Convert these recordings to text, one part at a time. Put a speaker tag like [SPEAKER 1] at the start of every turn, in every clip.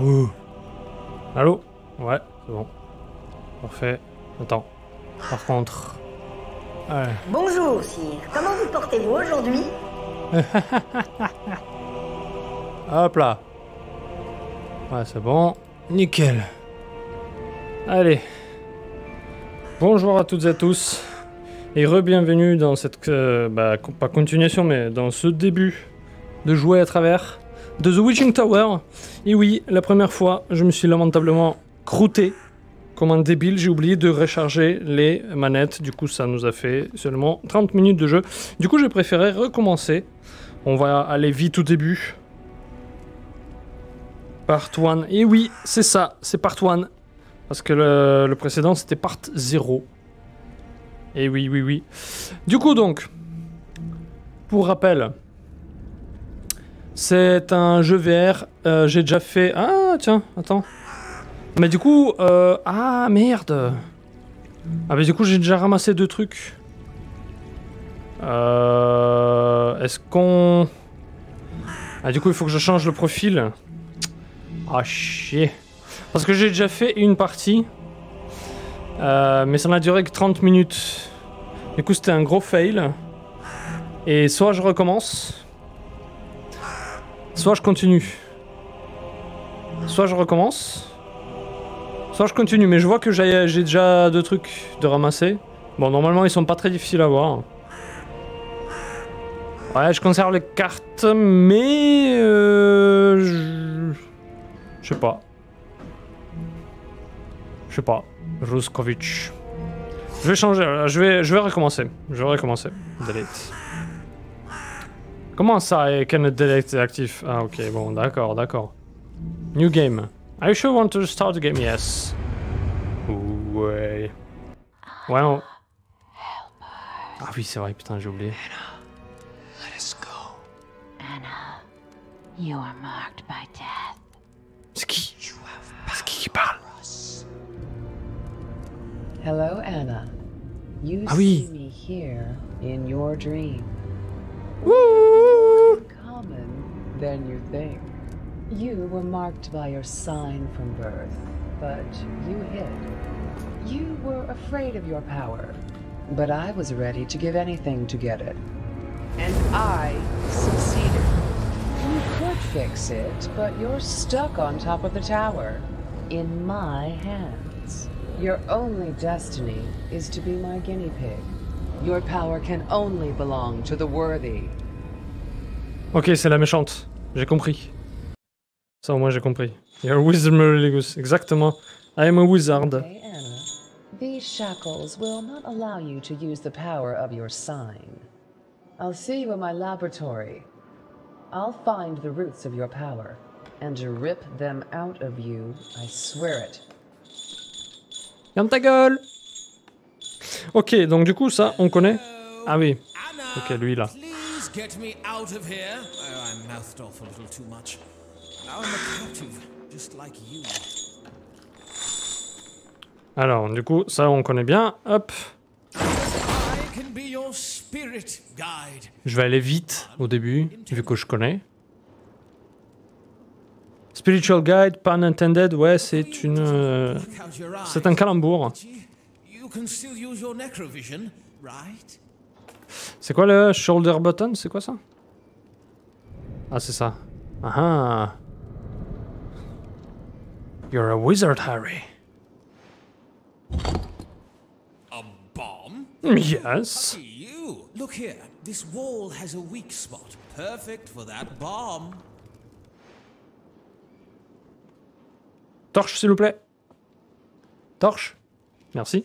[SPEAKER 1] Ouh. Allô Ouais, c'est bon. Parfait. Attends. Par contre... Ouais.
[SPEAKER 2] Bonjour, sire. Comment vous portez-vous aujourd'hui
[SPEAKER 1] Hop là. Ouais, c'est bon. Nickel. Allez. Bonjour à toutes et à tous. Et re-bienvenue dans cette... euh, bah, pas continuation, mais dans ce début de jouer à travers de The Witching Tower. Et oui, la première fois, je me suis lamentablement croûté comme un débile. J'ai oublié de recharger les manettes. Du coup, ça nous a fait seulement 30 minutes de jeu. Du coup, j'ai préféré recommencer. On va aller vite au début. Part 1. Et oui, c'est ça, c'est Part 1. Parce que le, le précédent, c'était Part 0. Et oui, oui, oui. Du coup, donc, pour rappel, c'est un jeu VR. euh, J'ai déjà fait. Ah, tiens, attends. Mais du coup. euh, Ah, merde. Ah, mais du coup, j'ai déjà ramassé deux trucs. Euh, Est-ce qu'on. Ah, du coup, il faut que je change le profil. Ah, chier. Parce que j'ai déjà fait une partie. Mais ça n'a duré que 30 minutes. Du coup, c'était un gros fail. Et soit je recommence. Soit je continue. Soit je recommence. Soit je continue. Mais je vois que j'ai déjà deux trucs de ramasser. Bon, normalement, ils sont pas très difficiles à voir. Ouais, je conserve les cartes, mais... Euh, je... sais pas. Je sais pas. Ruskovic. Je vais changer, je vais, je vais recommencer. Je vais recommencer. Delete. Comment ça, et can delete active? Ah, ok, bon, d'accord, d'accord. New game. Are you sure you want to start the game? Yes. Ouais. Ouais, on... Ah oui, c'est vrai, putain, j'ai oublié.
[SPEAKER 3] Let us go.
[SPEAKER 4] Anna, you are marked by death.
[SPEAKER 1] C'est qui
[SPEAKER 3] You
[SPEAKER 1] C'est qui qui parle.
[SPEAKER 5] Hello, Anna. You
[SPEAKER 1] Ah oui.
[SPEAKER 5] see me here in your dream. Common than you think. You were marked by your sign from birth, but you hid. You were afraid of your power, but I was ready to give anything to get it. And I succeeded. You could fix it, but you're stuck on top of the tower. In my hands. Your only destiny is to be my guinea pig. Your power can only belong to the worthy.
[SPEAKER 1] Ok, c'est la méchante. J'ai compris. Ça, au moins, j'ai compris. You're a wizard, Merligus. Exactement. I am a wizard.
[SPEAKER 5] Okay, Anna. These shackles will not allow you to use the power of your sign. I'll see you in my laboratory. I'll find the roots of your power and rip them out of you, I swear it.
[SPEAKER 1] Ferme ta gueule Ok, donc du coup, ça, on connaît. Ah oui. Ok, lui, là.
[SPEAKER 3] please get me out of here. Oh.
[SPEAKER 1] Alors, du coup, ça, on connaît bien. Hop. Je vais aller vite au début, vu que je connais. Spiritual Guide, pun intended, ouais, c'est une... euh, c'est un calembour. C'est quoi le shoulder button? C'est quoi ça? Ah, c'est ça. Ah ah. You're a wizard, Harry.
[SPEAKER 3] A bomb?
[SPEAKER 1] Yes.
[SPEAKER 3] You. Look here. This wall has a weak spot. Perfect for that bomb.
[SPEAKER 1] Torche, s'il vous plaît. Torche. Merci.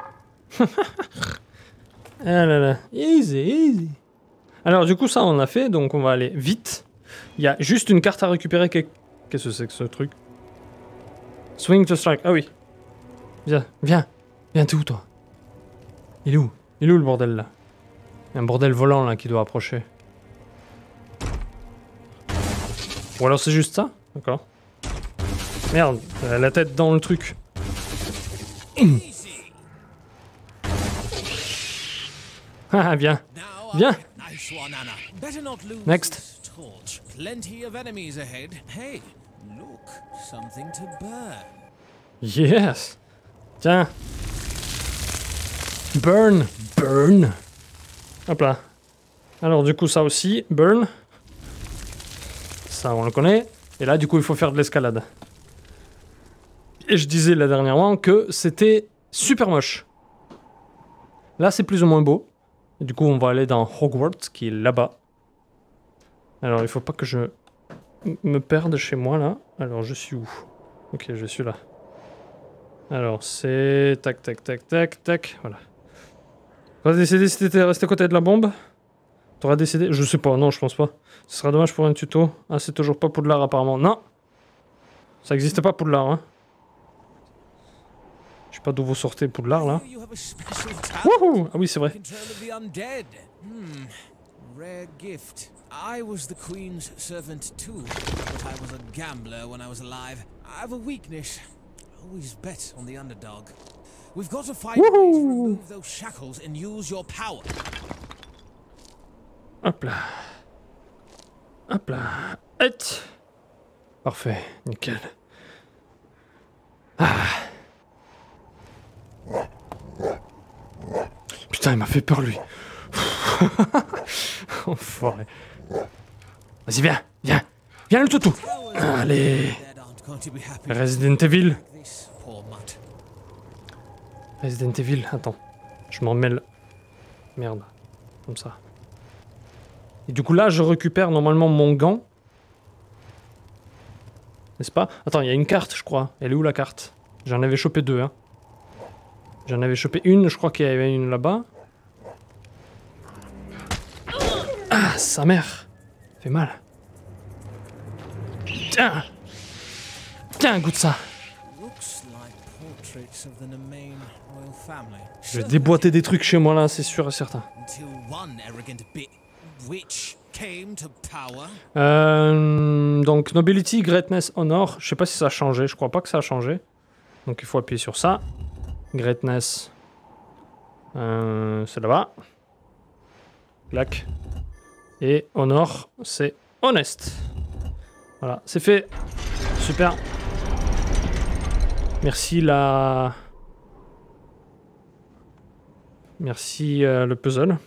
[SPEAKER 1] Ah. Easy, easy. Alors du coup ça on a fait, donc on va aller vite. Il y a juste une carte à récupérer. que- Qu'est-ce que c'est que ce truc? Swing to strike. Ah oui. Viens, viens. Viens, t'es où toi? Il est où? Il est où le bordel là? Il y a un bordel volant là qui doit approcher. Ou alors c'est juste ça? D'accord. Merde, la tête dans le truc. Ah, viens.
[SPEAKER 3] Now,
[SPEAKER 1] Viens.
[SPEAKER 3] I- nice one, Anna. Better not lose
[SPEAKER 1] Next.
[SPEAKER 3] this torch. Plenty of enemies ahead. Hey, look, something to burn.
[SPEAKER 1] Yes. Tiens. Burn. Burn. Hop là. Alors du coup ça aussi, burn. Ça on le connaît. Et là du coup il faut faire de l'escalade. Et je disais la dernièrement que c'était super moche. Là c'est plus ou moins beau. Du coup on va aller dans Hogwarts qui est là-bas. Alors il faut pas que je me perde chez moi là. Alors je suis où? Ok je suis là. Alors, c'est... Tac, tac, tac, tac, tac. Voilà. T'aurais décidé si t'étais resté à côté de la bombe? T'aurais décidé? Je sais pas, non, je pense pas. Ce sera dommage pour un tuto. Ah, c'est toujours pas Poudlard, apparemment. Non Ça existe pas, Poudlard, hein. Je sais pas d'où vous sortez Poudlard, là. Wouhou Ah oui, c'est vrai.
[SPEAKER 3] Hmm. Rare gift. I was the Queen's servant too, but I was a gambler when I was alive. I have a weakness. Always bet on the underdog. We've got to find a way to remove those shackles and use your power.
[SPEAKER 1] Hop là. Hop là. Et. Parfait, nickel. Ah. Putain, il m'a fait peur lui. Enfoiré. Vas-y, viens, viens. Viens le toutou. Allez. Resident Evil. Resident Evil, attends. Je m'en mêle. Merde. Comme ça. Et du coup là, je récupère normalement mon gant. N'est-ce pas? Attends, il y a une carte, je crois. Elle est où la carte? J'en avais chopé deux, hein. J'en avais chopé une, je crois qu'il y avait une là-bas. Ah, sa mère Fait mal. Tiens Tiens, goûte ça. Je vais déboîter des trucs chez moi là, c'est sûr et certain. Euh, donc Nobility, Greatness, Honor. Je sais pas si ça a changé. Je crois pas que ça a changé. Donc il faut appuyer sur ça. Greatness. Euh, c'est là-bas. Clac. Et Honor, c'est Honest. Voilà, c'est fait. Super. Merci la... Merci euh, le puzzle.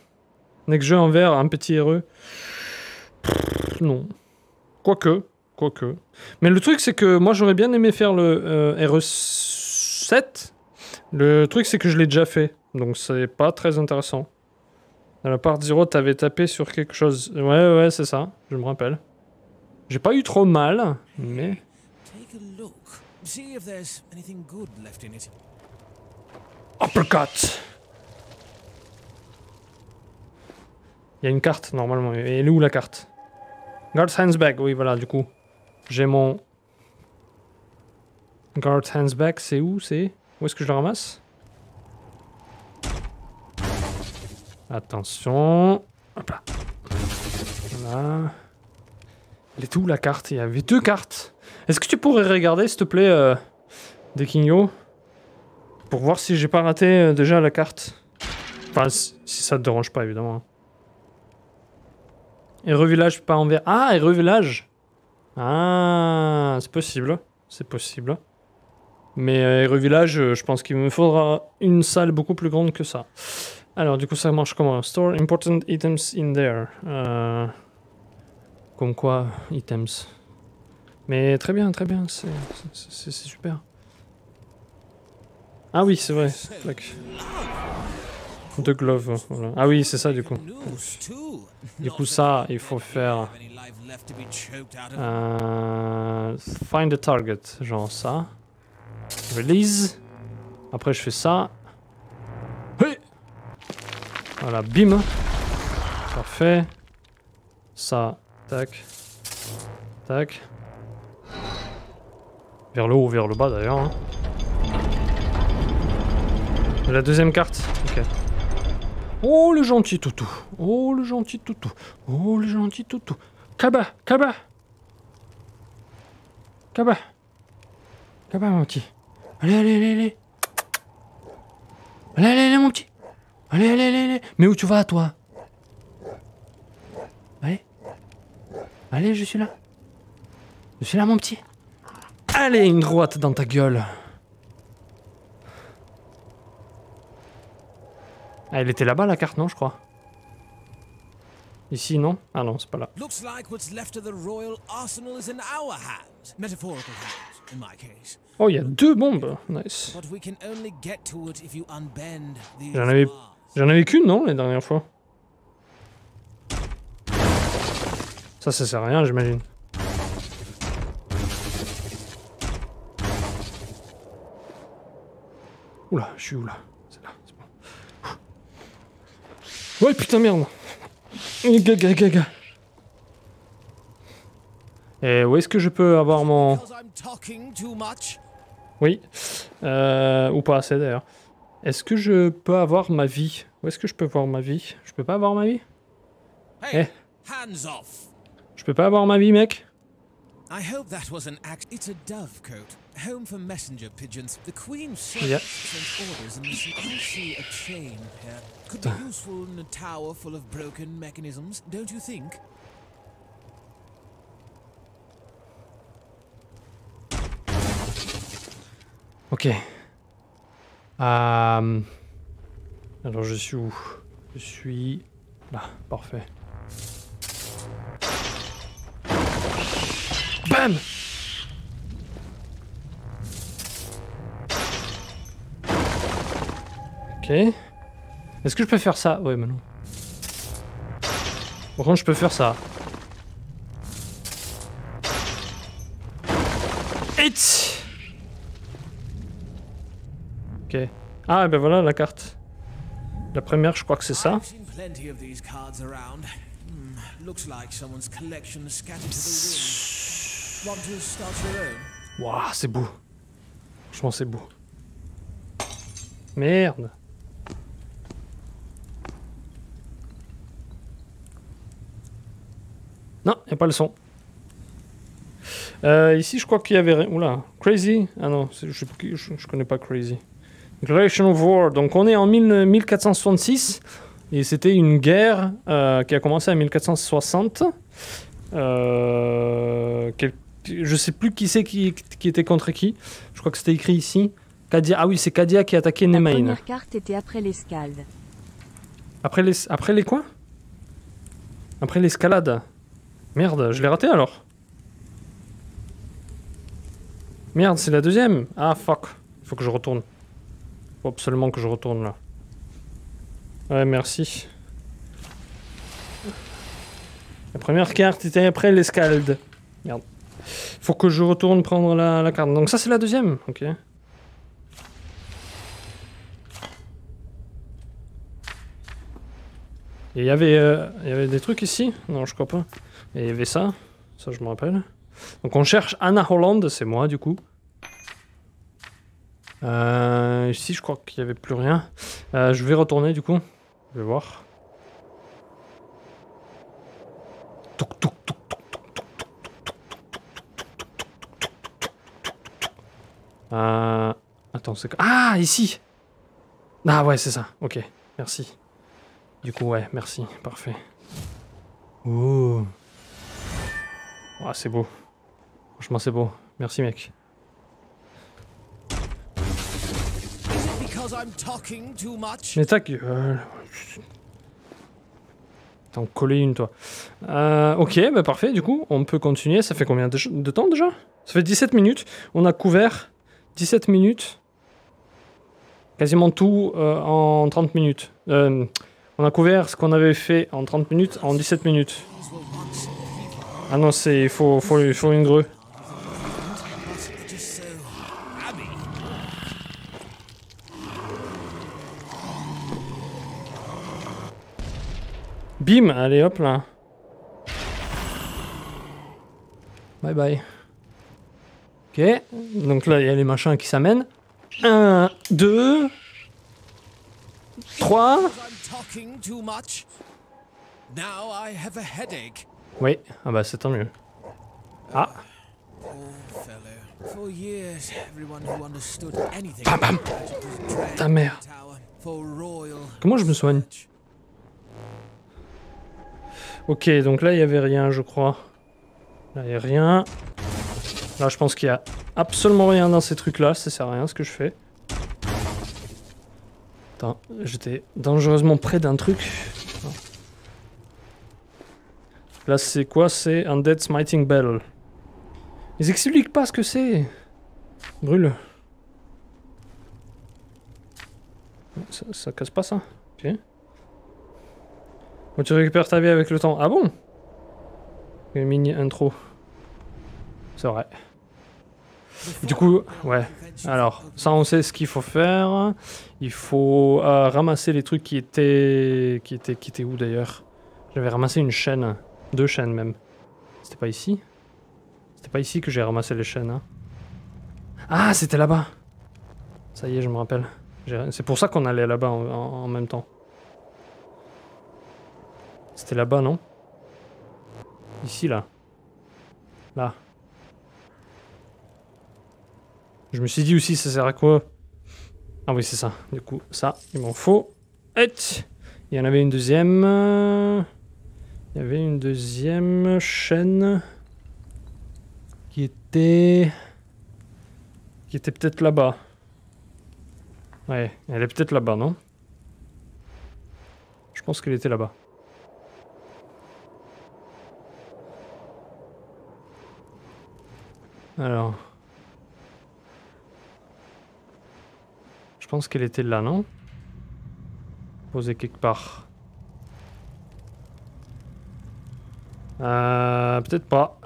[SPEAKER 1] Next jeu en vert, un petit RE. Non. Quoique. Quoique. Mais le truc, c'est que moi, j'aurais bien aimé faire le euh, RE7. Le truc, c'est que je l'ai déjà fait. Donc, c'est pas très intéressant. Dans la part 0, t'avais tapé sur quelque chose. Ouais, ouais, c'est ça. Je me rappelle. J'ai pas eu trop mal, mais...
[SPEAKER 3] Take a look. See if there's anything good left in it.
[SPEAKER 1] Uppercut Il y a une carte, normalement. Et elle est où, la carte? Guard's Handsbag, oui, voilà, du coup. J'ai mon... Guard's Handsbag, c'est où C'est... Où est-ce que je le ramasse? Attention. Hop là. Elle est où, la carte? Il y avait deux cartes. Est-ce que tu pourrais regarder, s'il te plaît, euh, Dekinyo Pour voir si j'ai pas raté euh, déjà la carte. Enfin, si ça te dérange pas, évidemment. Et revillage pas en vert. Ah, et revillage Ah, c'est possible. C'est possible. Mais euh, revillage, euh, je pense qu'il me faudra une salle beaucoup plus grande que ça. Alors, du coup, ça marche comment? Store important items in there. Euh, comme quoi, items. Mais très bien, très bien, c'est super. Ah oui, c'est vrai. Deux gloves. Ah oui, c'est ça du coup. Du coup, ça, il faut faire euh, find a target, genre ça. Release. Après, je fais ça. Hey voilà, bim. Parfait. Ça, tac. Tac. Vers le haut, vers le bas d'ailleurs. hein. La deuxième carte Ok. Oh le gentil toutou. Oh le gentil toutou. Oh le gentil toutou. Kaba, Kaba. Kaba. Kaba mon petit. Allez, allez, allez, allez. Allez, allez, allez mon petit. Allez, allez, allez, allez. Mais où tu vas toi? Allez. Allez, je suis là. Je suis là mon petit. Allez, une droite dans ta gueule. Ah, elle était là-bas la carte, non, je crois? Ici, non? Ah non, c'est pas là.
[SPEAKER 3] Looks what's left of the royal arsenal is in our hands. Metaphorical.
[SPEAKER 1] Oh, il y a deux bombes. Nice. J'en avais, j'en avais qu'une, non, la dernière fois? Ça, ça sert à rien, j'imagine. Oula, je suis où là? C'est là, c'est bon. Ouais, putain, merde. Gaga, gaga. Et où est-ce que je peux avoir mon... Oui, euh, ou pas assez d'ailleurs. Est-ce que je peux avoir ma vie? Où est-ce que je peux avoir ma vie? Je peux pas avoir ma vie?
[SPEAKER 3] Hey,
[SPEAKER 1] Eh.
[SPEAKER 3] hands off.
[SPEAKER 1] Je peux pas avoir ma vie, mec?
[SPEAKER 3] I hope that was an act. It's a dovecote, home for messenger pigeons. The
[SPEAKER 1] Yeah.
[SPEAKER 3] servants sent orders, and I see a chain here. Could be useful in a tower full of broken mechanisms, don't you think?
[SPEAKER 1] Ok. Euh, Alors je suis où? Je suis là, parfait. Bam Ok. Est-ce que je peux faire ça? Ouais, mais non. Par contre, je peux faire ça. Ah, ben voilà la carte. La première, je crois que c'est ça. Waouh, c'est beau. Franchement, c'est beau. Merde. Non, il n'y a pas le son. Euh, ici, je crois qu'il y avait... Oula, Crazy Ah non, je, je, je connais pas Crazy. Declaration of War. Donc on est en 1000 1466. Et c'était une guerre euh, qui a commencé en 1460. Euh, quel- je sais plus qui c'est qui, qui était contre qui. Je crois que c'était écrit ici. Kadia. Ah oui, c'est Kadia qui a attaqué
[SPEAKER 6] La
[SPEAKER 1] Nemain.
[SPEAKER 6] première carte était après l'escalade.
[SPEAKER 1] Après les, après les quoi? Après l'escalade. Merde, je l'ai raté alors. Merde, c'est la deuxième. Ah fuck. Faut que je retourne. Faut absolument que je retourne là. Ouais, merci. La première carte était après l'escalade. Merde. Faut que je retourne prendre la, carte. Donc ça c'est la deuxième. Ok. Il y avait, euh, y avait des trucs ici? Non, je crois pas. Et il y avait ça. Ça, je me rappelle. Donc on cherche Anna Holland, c'est moi du coup. Euh, ici, je crois qu'il n'y avait plus rien. Euh, je vais retourner du coup. Je vais voir. Euh... Attends, c'est quoi Ah, ici Ah ouais, c'est ça. Ok, merci. Du coup, ouais, merci. Parfait. Ouh. Oh, c'est beau. Franchement, c'est beau. Merci, mec. Mais ta gueule. T'en collé une, toi. Euh, ok, bah parfait. Du coup, on peut continuer. Ça fait combien de, temps déjà? Ça fait 17 minutes. On a couvert 17 minutes. Quasiment tout euh, en 30 minutes. Euh, on a couvert ce qu'on avait fait en 30 minutes en 17 minutes. Ah non, c'est il faut, faut, faut une grue. Bim Allez, hop là. Bye bye. Ok, donc là, il y a les machins qui s'amènent.
[SPEAKER 3] 1, 2, 3.
[SPEAKER 1] Oui, ah bah c'est tant mieux. Ah.
[SPEAKER 3] For years, everyone who understood anything.
[SPEAKER 1] Bam bam Ta mère Comment je me soigne? Ok, donc là il y avait rien, je crois. Là il y a rien. Là je pense qu'il y a absolument rien dans ces trucs là, ça sert à rien ce que je fais. Attends, j'étais dangereusement près d'un truc. Là c'est quoi? C'est un Dead Smiting Bell. Ils expliquent pas ce que c'est. Brûle. Ça casse pas ça? Ok. Tu récupères ta vie avec le temps. Ah bon? Une mini intro. C'est vrai. Du coup, ouais. Alors, ça on sait ce qu'il faut faire. Il faut euh, ramasser les trucs qui étaient... Qui étaient, qui étaient où d'ailleurs J'avais ramassé une chaîne. Deux chaînes même. C'était pas ici? C'était pas ici que j'ai ramassé les chaînes. hein. Ah, c'était là-bas Ça y est, je me rappelle. C'est pour ça qu'on allait là-bas en même temps. C'était là-bas, non? Ici, là. Là. Je me suis dit aussi, ça sert à quoi? Ah oui, c'est ça. Du coup, ça, il m'en faut. Et Il y en avait une deuxième. Il y avait une deuxième chaîne qui était... Qui était peut-être là-bas. Ouais, elle est peut-être là-bas, non? Je pense qu'elle était là-bas. Alors. Je pense qu'elle était là, non? Posée quelque part. Euh, peut-être pas.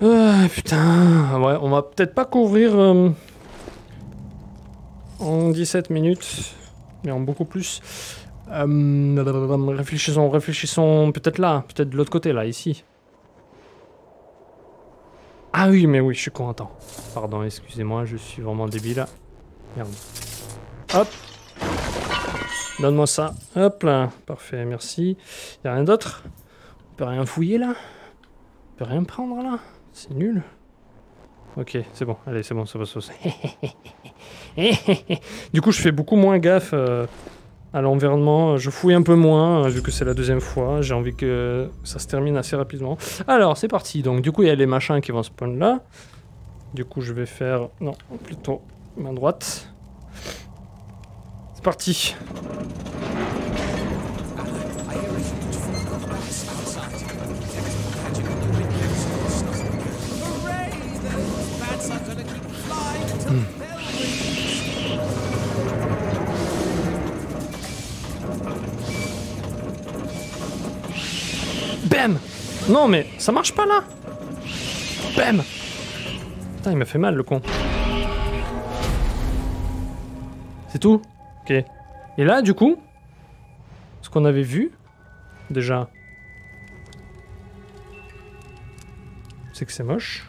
[SPEAKER 1] Euh, putain, ouais, on va peut-être pas couvrir euh, en 17 minutes, mais en beaucoup plus. Euh, réfléchissons, réfléchissons, peut-être là, peut-être de l'autre côté, là, ici. Ah oui, mais oui, je suis con, attends. Pardon, excusez-moi, je suis vraiment débile. Merde. Hop. Donne-moi ça. Hop là. Parfait, merci. Y a rien d'autre? On peut rien fouiller là? On peut rien prendre là? C'est nul. Ok, c'est bon. Allez, c'est bon, ça va sauce. du coup, je fais beaucoup moins gaffe euh, à l'environnement. Je fouille un peu moins, euh, vu que c'est la deuxième fois. J'ai envie que ça se termine assez rapidement. Alors, c'est parti. Donc, du coup, il y a les machins qui vont spawn là. Du coup, je vais faire... Non, plutôt main droite. C'est parti.
[SPEAKER 3] I
[SPEAKER 1] Non mais ça marche pas là Bam Putain il m'a fait mal le con. C'est tout Ok. Et là du coup, ce qu'on avait vu déjà, c'est que c'est moche.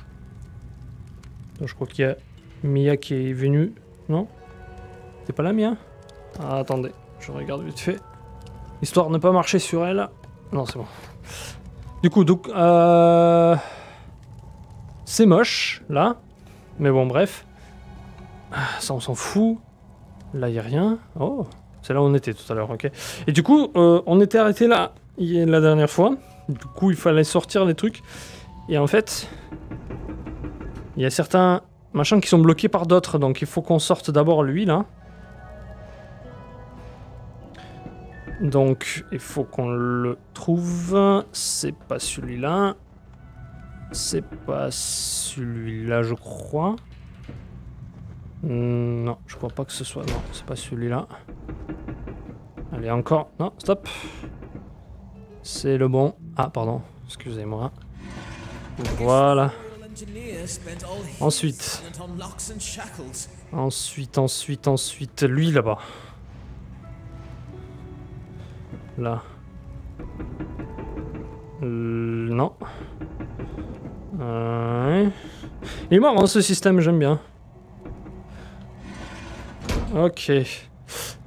[SPEAKER 1] Donc, je crois qu'il y a Mia qui est venue. Non C'est pas la Mia Ah attendez, je regarde vite fait. Histoire de ne pas marcher sur elle. Non c'est bon. Du coup, donc, euh... c'est moche, là. Mais bon, bref. Ça, on s'en fout. Là, il a rien. Oh, c'est là où on était tout à l'heure, ok. Et du coup, euh, on était arrêté là la dernière fois. Du coup, il fallait sortir les trucs. Et en fait, il y a certains machins qui sont bloqués par d'autres. Donc, il faut qu'on sorte d'abord lui, là. Donc, il faut qu'on le trouve. C'est pas celui-là. C'est pas celui-là, je crois. Non, je crois pas que ce soit. Non, c'est pas celui-là. Allez, encore. Non, stop. C'est le bon. Ah, pardon. Excusez-moi. Voilà. Ensuite. Ensuite, ensuite, ensuite. Lui là-bas. Là. Euh, non. Ouais. Il est marrant ce système, j'aime bien. Ok.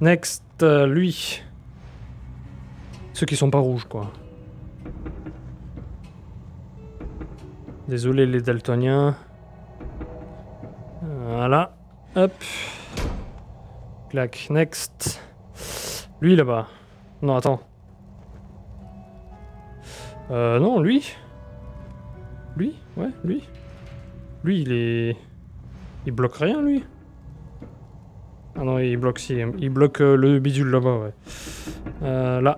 [SPEAKER 1] Next, euh, lui. Ceux qui sont pas rouges, quoi. Désolé les daltoniens. Voilà. Hop. Clac. Next. Lui là-bas. Non, attends. Euh, non, lui. Lui Ouais, lui. Lui, il est... Il bloque rien, lui Ah non, il bloque si. Il bloque euh, le bidule là-bas, ouais. Euh, là.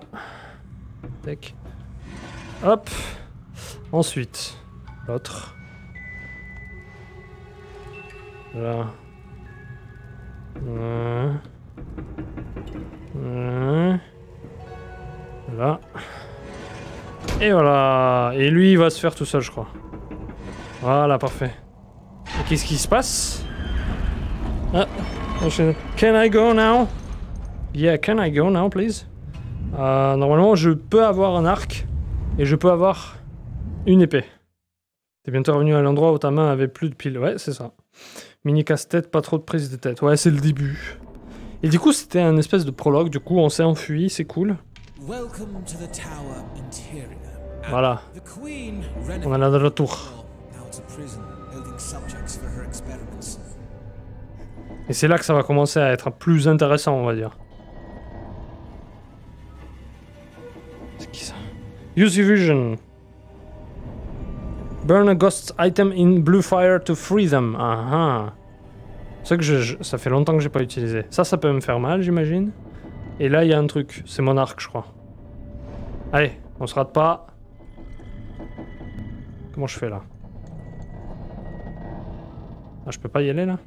[SPEAKER 1] Tac. Hop. Ensuite, l'autre. Là. Ouais. Ouais. Là. Et voilà. Et lui, il va se faire tout seul, je crois. Voilà, parfait. Et qu'est-ce qui se passe? Ah. Can I go now? Yeah, can I go now, please? Euh, Normalement, je peux avoir un arc. Et je peux avoir une épée. T'es bientôt revenu à l'endroit où ta main avait plus de piles. Ouais, c'est ça. Mini casse-tête, pas trop de prise de tête. Ouais, c'est le début. Et du coup, c'était un espèce de prologue. Du coup, on s'est enfui, c'est cool.
[SPEAKER 3] Welcome to the tower interior. And
[SPEAKER 1] Voilà.
[SPEAKER 3] The queen
[SPEAKER 1] On a là de retour.
[SPEAKER 3] Well, now it's a prison holding subjects for her experiments.
[SPEAKER 1] Et c'est là que ça va commencer à être plus intéressant, on va dire. C'est qui ça? Use your vision. Burn a ghost item in blue fire to free them. Ah ah. C'est ça que je, je- ça fait longtemps que j'ai pas utilisé. Ça, ça peut me faire mal, j'imagine. Et là, il y a un truc. C'est mon arc, je crois. Allez, on se rate pas. Comment je fais là? Ah, je peux pas y aller là?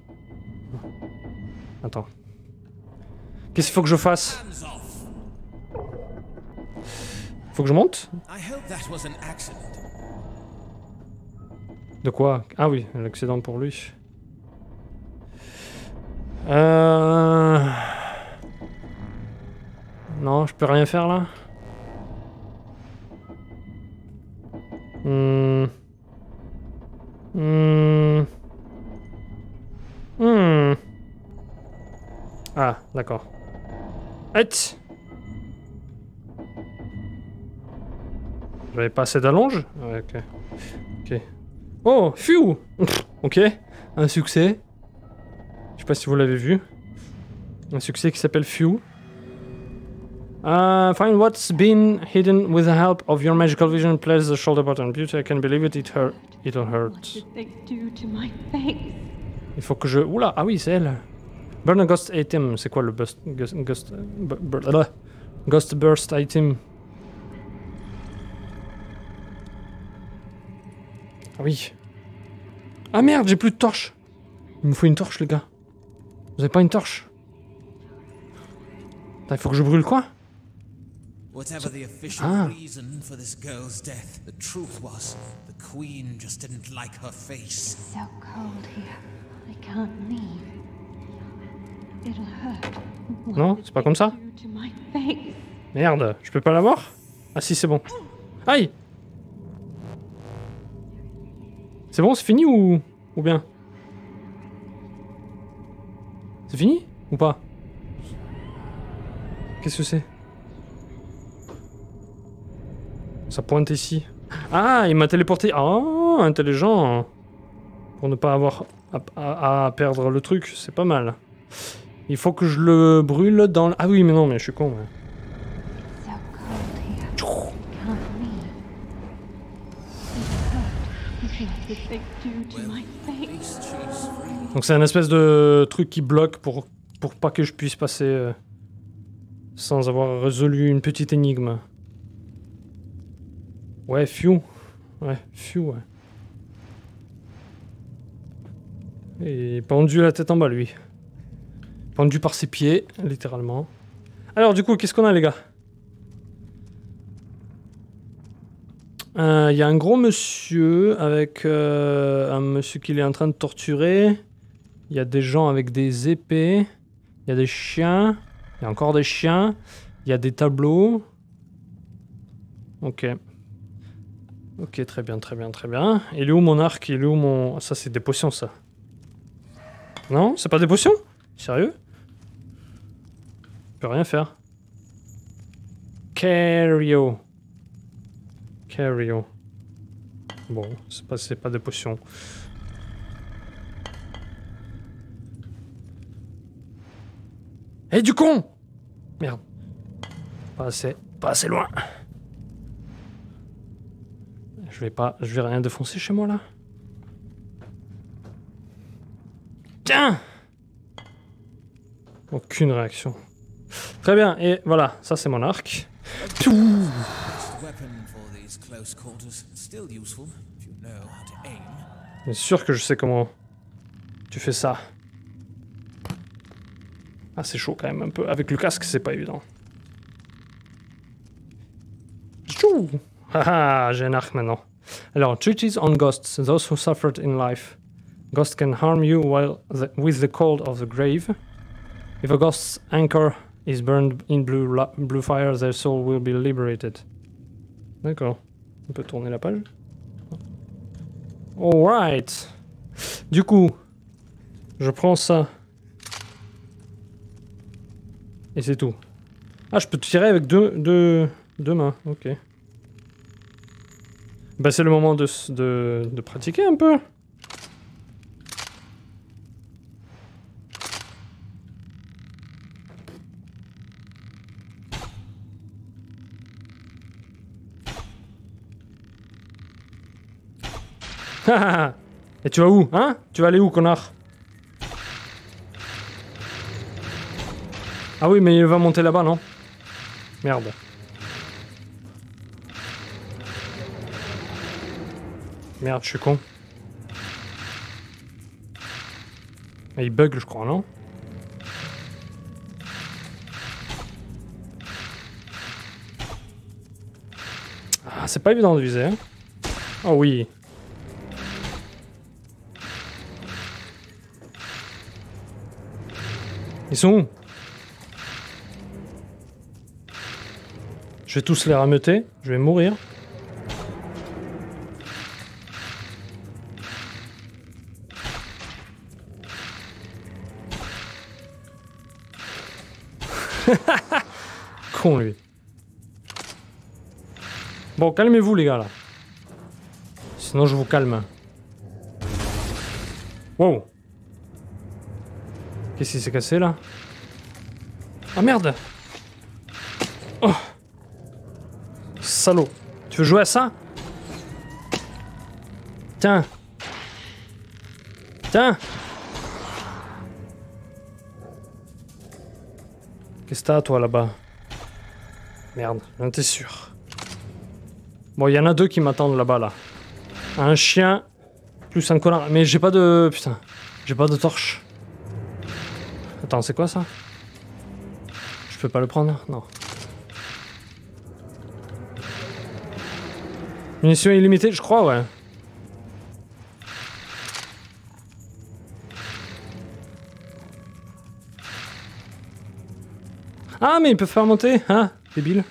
[SPEAKER 1] Attends. Qu'est-ce qu'il faut que je fasse! Faut que je monte?
[SPEAKER 3] I hope that was an accident.
[SPEAKER 1] De quoi? Ah oui, l'accident pour lui. Euh... Non, je peux rien faire là Hmm. Hmm. Hmm. Ah, d'accord. J'avais pas assez d'allonge Ouais, ok. Ok. Oh, phew Ok, un succès. Je sais pas si vous l'avez vu. Un succès qui s'appelle Few. Uh, find what's been hidden with the help of your magical vision? Press the shoulder button. Beauty, I can believe it. It hurt. It'll
[SPEAKER 4] What
[SPEAKER 1] hurt.
[SPEAKER 4] did they do to my face?
[SPEAKER 1] Il faut que je. Oula, ah oui, c'est elle. Burn a ghost item. C'est quoi le bust, ghost, ghost, ghost burst item Ah oui. Ah merde, j'ai plus de torche. Il me faut une torche, les gars. Vous avez pas une torche? Il faut que je brûle quoi?
[SPEAKER 3] Whatever the official
[SPEAKER 1] Ah.
[SPEAKER 3] reason for this girl's death, the truth was the queen just didn't like her face.
[SPEAKER 4] So cold here. I can't leave. It'll hurt. What
[SPEAKER 1] Non, c'est pas comme ça? Merde, je peux pas l'avoir Ah si, c'est bon. Aïe C'est bon, c'est fini ou... ou bien? C'est fini Ou pas? Qu'est-ce que c'est? Ça pointe ici. Ah, il m'a téléporté. Ah, intelligent. Pour ne pas avoir à, perdre le truc, c'est pas mal. Il faut que je le brûle dans... le- Ah oui, mais non, mais je suis con. Donc c'est un espèce de truc qui bloque pour, pour pas que je puisse passer euh, sans avoir résolu une petite énigme. Ouais, few. Ouais, few, ouais. Et pendu la tête en bas, lui. Pendu par ses pieds, littéralement. Alors, du coup, qu'est-ce qu'on a, les gars? Il y a un gros monsieur avec euh, un monsieur qui est en train de torturer. Il y a des gens avec des épées. Il y a des chiens. Il y a encore des chiens. Il y a des tableaux. Ok. Ok, très bien, très bien, très bien. Il est où mon arc? Il est où mon... Ça, c'est des potions, ça. Non? C'est pas des potions? Sérieux? Je peux rien faire. Cario. Cario. Bon, c'est pas, pas des potions. Eh du con Merde. Pas assez, pas assez loin. Je vais pas, je vais rien défoncer chez moi là. Tiens Aucune réaction. Très bien, et voilà, ça c'est mon arc. Bien sûr que je sais comment tu fais ça. Ah, c'est chaud quand même un peu. Avec le casque, c'est pas évident. Haha, j'ai un arc maintenant. Alors, treaties on ghosts, those who suffered in life. Ghosts can harm you while the, with the cold of the grave. If a ghost's anchor is burned in blue, blue fire, their soul will be liberated. D'accord. On peut tourner la page. Alright. Du coup, je prends ça. Et c'est tout. Ah, je peux tirer avec deux, deux, deux mains. Ok. Bah, c'est le moment de, de, de pratiquer un peu. Et tu vas où, hein? Tu vas aller où, connard? Ah oui, mais il va monter là-bas, non? Merde. Merde, je suis con. Il bug, je crois, non Ah, c'est pas évident de viser, hein Oh oui. Ils sont où? Je vais tous les rameuter, je vais mourir. Con lui. Bon, calmez-vous les gars là. Sinon je vous calme. Wow. Qu'est-ce qui s'est cassé là? Ah merde Oh Salaud Tu veux jouer à ça? Tiens Tiens Qu'est-ce que t'as toi là-bas? Merde, j'en étais sûr. Bon, il y en a deux qui m'attendent là-bas là. Un chien plus un connard. Mais j'ai pas de... Putain. J'ai pas de torche. Attends, c'est quoi ça? Je peux pas le prendre? Non. Munitions illimitées, je crois, ouais. Ah, mais ils peuvent faire monter, hein? Débile.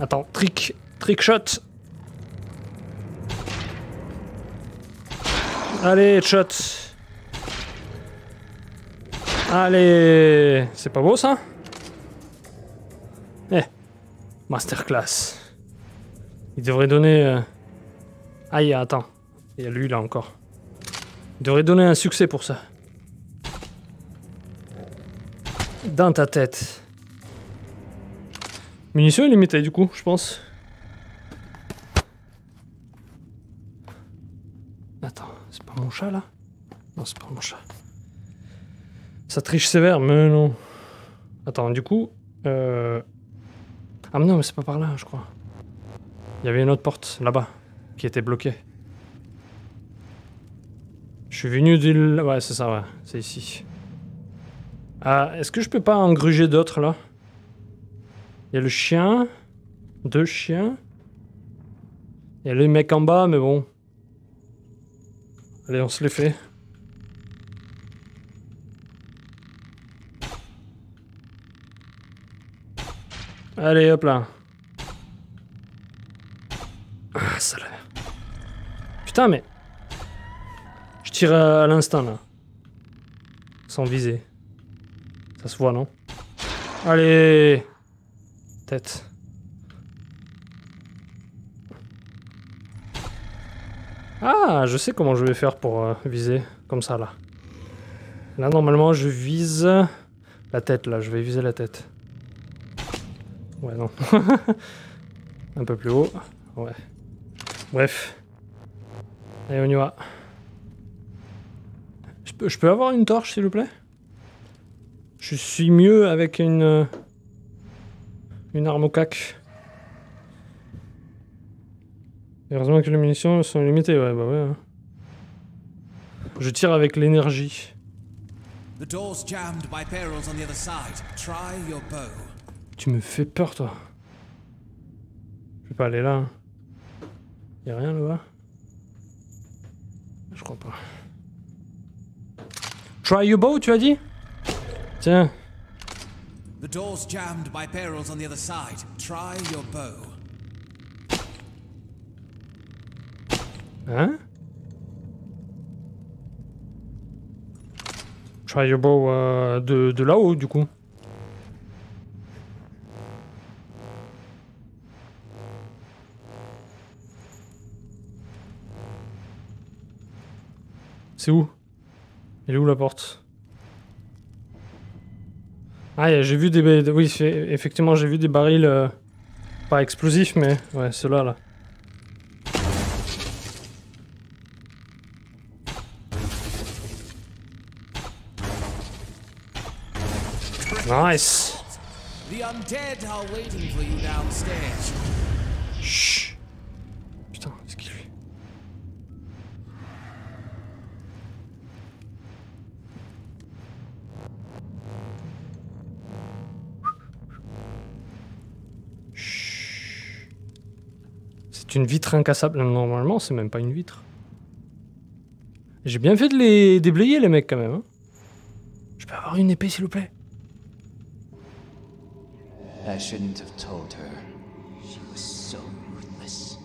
[SPEAKER 1] Attends, trick, trick shot. Allez, shot. Allez, c'est pas beau ça? Eh, masterclass. Il devrait donner. euh, Aïe, attends, il y a lui là encore. Il devrait donner un succès pour ça. Dans ta tête. Munitions illimitées du coup, je pense. Attends, c'est pas mon chat là? Non, c'est pas mon chat. Ça triche sévère, mais non. Attends, du coup. Euh... Ah non, mais c'est pas par là, je crois. Il y avait une autre porte là-bas qui était bloquée. Je suis venu du... Ouais, c'est ça, ouais. C'est ici. Ah, est-ce que je peux pas en gruger d'autres là? Il y a le chien. Deux chiens. Il y a le mec en bas, mais bon. Allez, on se les fait. Allez, hop là. Ah, ça l'a. Putain, mais. Je tire à, l'instinct là. Sans viser. Ça se voit, non Allez Tête. Ah, je sais comment je vais faire pour euh, viser. Comme ça, là. Là, normalement, je vise la tête, là. Je vais viser la tête. Ouais, non. Un peu plus haut. Ouais. Bref. Allez, on y va. Je peux, je peux avoir une torche, s'il vous plaît? Je suis mieux avec une... euh, Une arme au cac. Heureusement que les munitions sont limitées, ouais, bah ouais. hein. Je tire avec l'énergie.
[SPEAKER 3] The door's jammed by barrels on the other side. Try your bow.
[SPEAKER 1] Tu me fais peur, toi. Je vais pas aller là. hein. Y'a rien là-bas Je crois pas. Try your bow, tu as dit? Tiens.
[SPEAKER 3] The door's jammed by barrels on the other side. Try your bow.
[SPEAKER 1] Hein? Try your bow euh, de, de là-haut, du coup. C'est où? Elle est où la porte? Ah, j'ai vu des... Oui, effectivement, j'ai vu des barils... euh, pas explosifs, mais... Ouais, ceux-là, là. Nice
[SPEAKER 3] The undead are waiting for.
[SPEAKER 1] Chut Putain, qu'est-ce qu'il fait Chut. C'est une vitre incassable. Normalement, c'est même pas une vitre. J'ai bien fait de les déblayer, les mecs, quand même. hein. Je peux avoir une épée, s'il vous plaît?
[SPEAKER 7] I shouldn't have told her. She was so ruthless.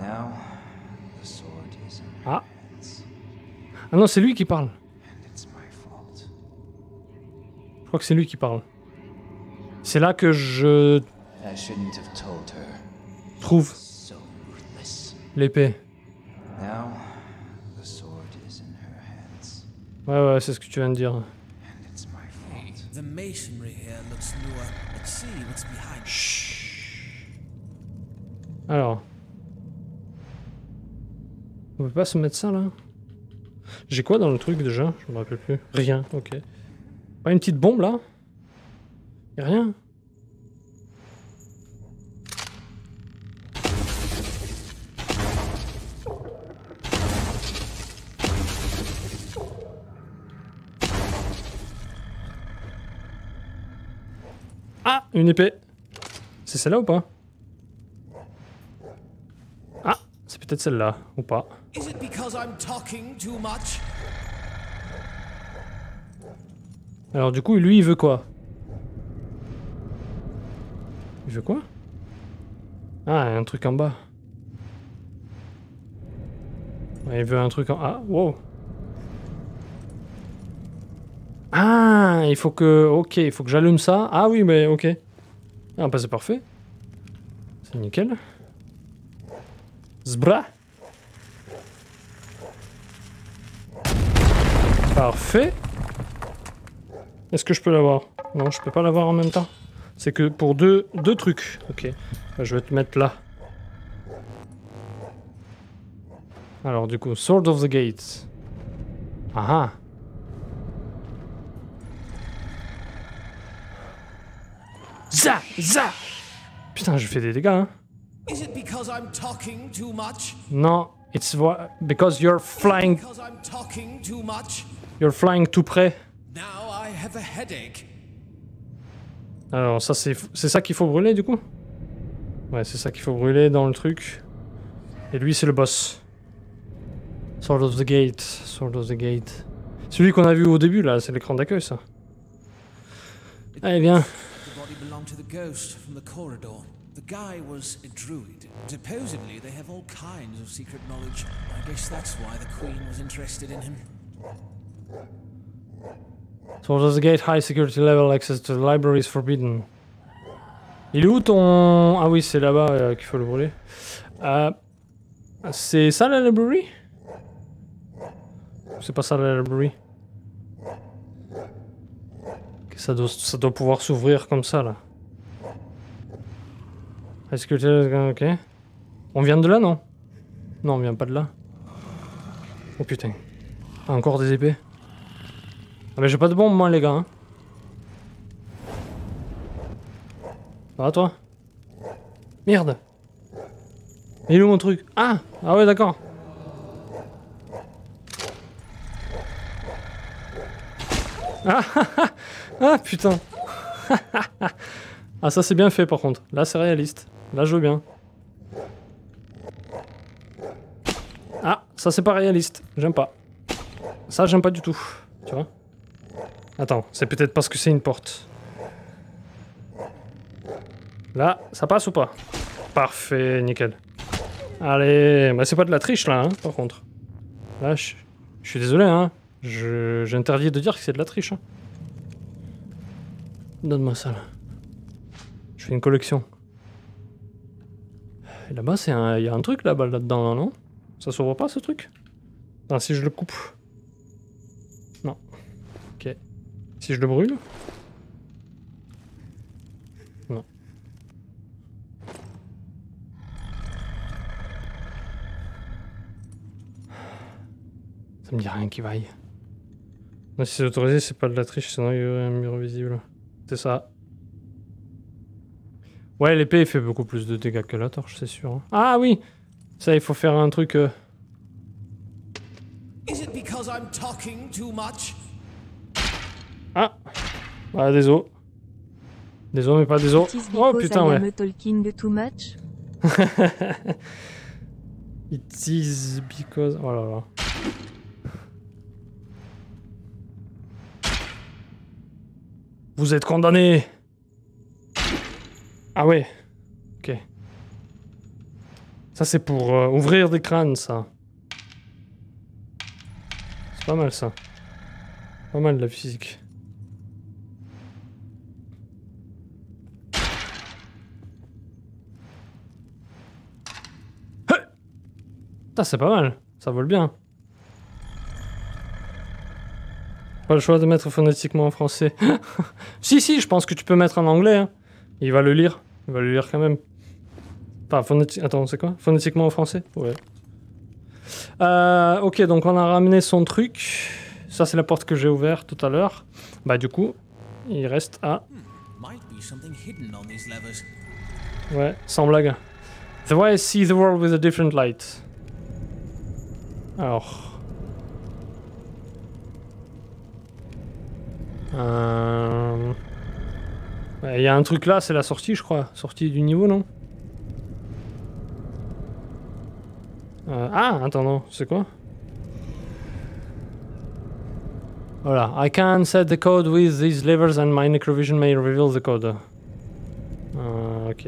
[SPEAKER 7] Now, the sword is in her
[SPEAKER 1] Ah.
[SPEAKER 7] hands,
[SPEAKER 1] Ah non, c'est lui qui parle.
[SPEAKER 7] and it's my fault.
[SPEAKER 1] Je crois que c'est lui qui parle. C'est là que je
[SPEAKER 7] I shouldn't have told her.
[SPEAKER 1] trouve. L'épée. Ouais, ouais, c'est ce que tu viens de dire.
[SPEAKER 3] behind.
[SPEAKER 1] Alors. On peut pas se mettre ça là? J'ai quoi dans le truc déjà? Je me rappelle plus. Rien, ok. Pas une petite bombe là? Y'a rien? Ah Une épée C'est celle-là ou pas? Ah C'est peut-être celle-là, ou pas.
[SPEAKER 3] Is it because I'm talking too much?
[SPEAKER 1] Alors du coup, lui, il veut quoi? Il veut quoi? Ah, un truc en bas. Il veut un truc en... Ah, wow Ah, il faut que... Ok, il faut que j'allume ça. Ah oui, mais ok. Ah, bah c'est parfait. C'est nickel. Zbra Parfait. Est-ce que je peux l'avoir? Non, je peux pas l'avoir en même temps. C'est que pour deux, trucs. Ok. Bah, je vais te mettre là. Alors du coup, Sword of the Gates. Ah ah. Za Putain, je fais des dégâts, hein.
[SPEAKER 3] Is it because I'm talking too much?
[SPEAKER 1] Non, it's because you're flying,
[SPEAKER 3] Because I'm talking too much?
[SPEAKER 1] you're flying tout près.
[SPEAKER 3] Now I have a headache.
[SPEAKER 1] Alors ça c'est c'est ça qu'il faut brûler du coup? Ouais c'est ça qu'il faut brûler dans le truc. Et lui c'est le boss. Sword of the Gate, Sword of the Gate. Celui qu'on a vu au début là, c'est l'écran d'accueil ça. Allez viens.
[SPEAKER 3] Belonged to the ghost from the corridor. The guy was a druid. Supposedly, they have all kinds of secret knowledge. I guess that's why the Queen was interested in him.
[SPEAKER 1] So does the Gate, high security level, access to the library is forbidden. Il est où ton... Ah oui, c'est là-bas euh, qu'il faut le brûler. Euh, c'est ça la library C'est pas ça la library ça, doit, ça doit pouvoir s'ouvrir comme ça là. Security level, ok. On vient de là non? Non, on vient pas de là. Oh putain. Ah, encore des épées. Ah mais j'ai pas de bombe moi les gars. Hein. Va toi? Merde Il est où mon truc? Ah Ah ouais d'accord. Ah, ah putain Ah ça c'est bien fait par contre. Là c'est réaliste. Là je veux bien. Ah ça c'est pas réaliste. J'aime pas. Ça j'aime pas du tout. Tu vois Attends, c'est peut-être parce que c'est une porte. Là, ça passe ou pas? Parfait, nickel. Allez, bah c'est pas de la triche là, hein, par contre. Là, je, suis désolé, hein. J'interdis de dire que c'est de la triche. Hein. Donne-moi ça là. Je fais une collection. Là-bas, il y a un truc là-bas, là-dedans, non? Ça s'ouvre pas ce truc? Ah, si je le coupe. Non. Ok. Si je le brûle? Non. Ça me dit rien qui vaille. Non, si c'est autorisé, c'est pas de la triche, sinon il y aurait un mur visible. C'est ça. Ouais, l'épée fait beaucoup plus de dégâts que la torche, c'est sûr. hein. Ah oui Ça, il faut faire un truc... euh,
[SPEAKER 3] Is it because I'm talking too much?
[SPEAKER 1] Ah Bah, désolé. Désolé, mais pas désolé.
[SPEAKER 6] It is
[SPEAKER 1] Oh
[SPEAKER 6] because
[SPEAKER 1] putain, ouais.
[SPEAKER 6] talking too much?
[SPEAKER 1] It is because... Oh là là. Vous êtes condamné Ah ouais. Ok. Ça c'est pour euh, ouvrir des crânes, ça. C'est pas mal ça. Pas mal la physique. Putain, c'est pas mal. Ça vole bien. Pas le choix de mettre phonétiquement en français. si, si, je pense que tu peux mettre en anglais. hein. Il va le lire. Il va le lire quand même. Enfin, phonéti- Attends, c'est quoi? Phonétiquement en français? Ouais. Euh, ok, donc on a ramené son truc. Ça, c'est la porte que j'ai ouverte tout à l'heure. Bah, du coup, il reste à.
[SPEAKER 3] On.
[SPEAKER 1] Ouais, sans blague. The way I see the world with a different light. Alors. Euh... Il y a un truc là, c'est la sortie, je crois. Sortie du niveau, non Euh, Ah, attends, non, c'est quoi Voilà. I can set the code with these levers and my necrovision may reveal the code. Euh, ok.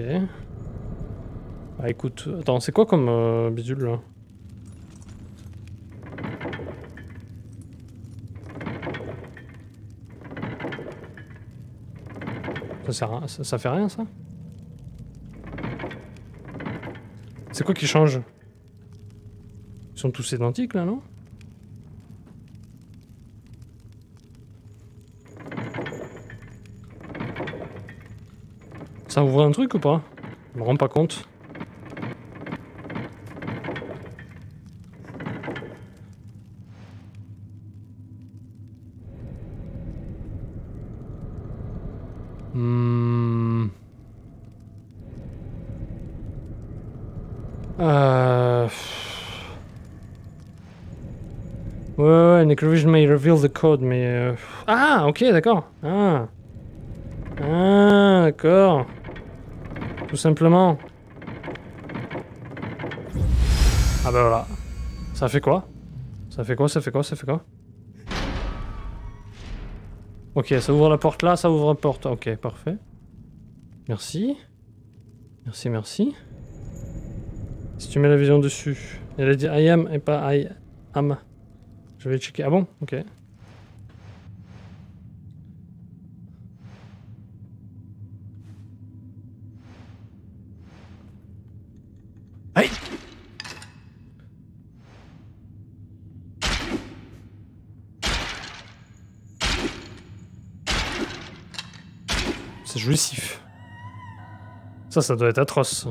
[SPEAKER 1] Bah écoute, attends, c'est quoi comme euh, bidule là ça, fait rien ça C'est quoi qui change? Ils sont tous identiques là, non? Ça ouvre un truc ou pas? Je me rends pas compte. Hmm. Euh... Ouais, may reveal the code, mais... euh, Ah, ok, d'accord. Ah. Ah, d'accord. Tout simplement. Ah bah voilà. Ça fait quoi? Ça fait quoi? Ça fait quoi? Ça fait quoi? Ok, ça ouvre la porte là, ça ouvre la porte. Ok, parfait. Merci. Merci, merci. Si tu mets la vision dessus. Elle a dit I am et pas I am. Je vais checker. Ah bon? Ok. C'est jouissif. Ça, ça doit être atroce.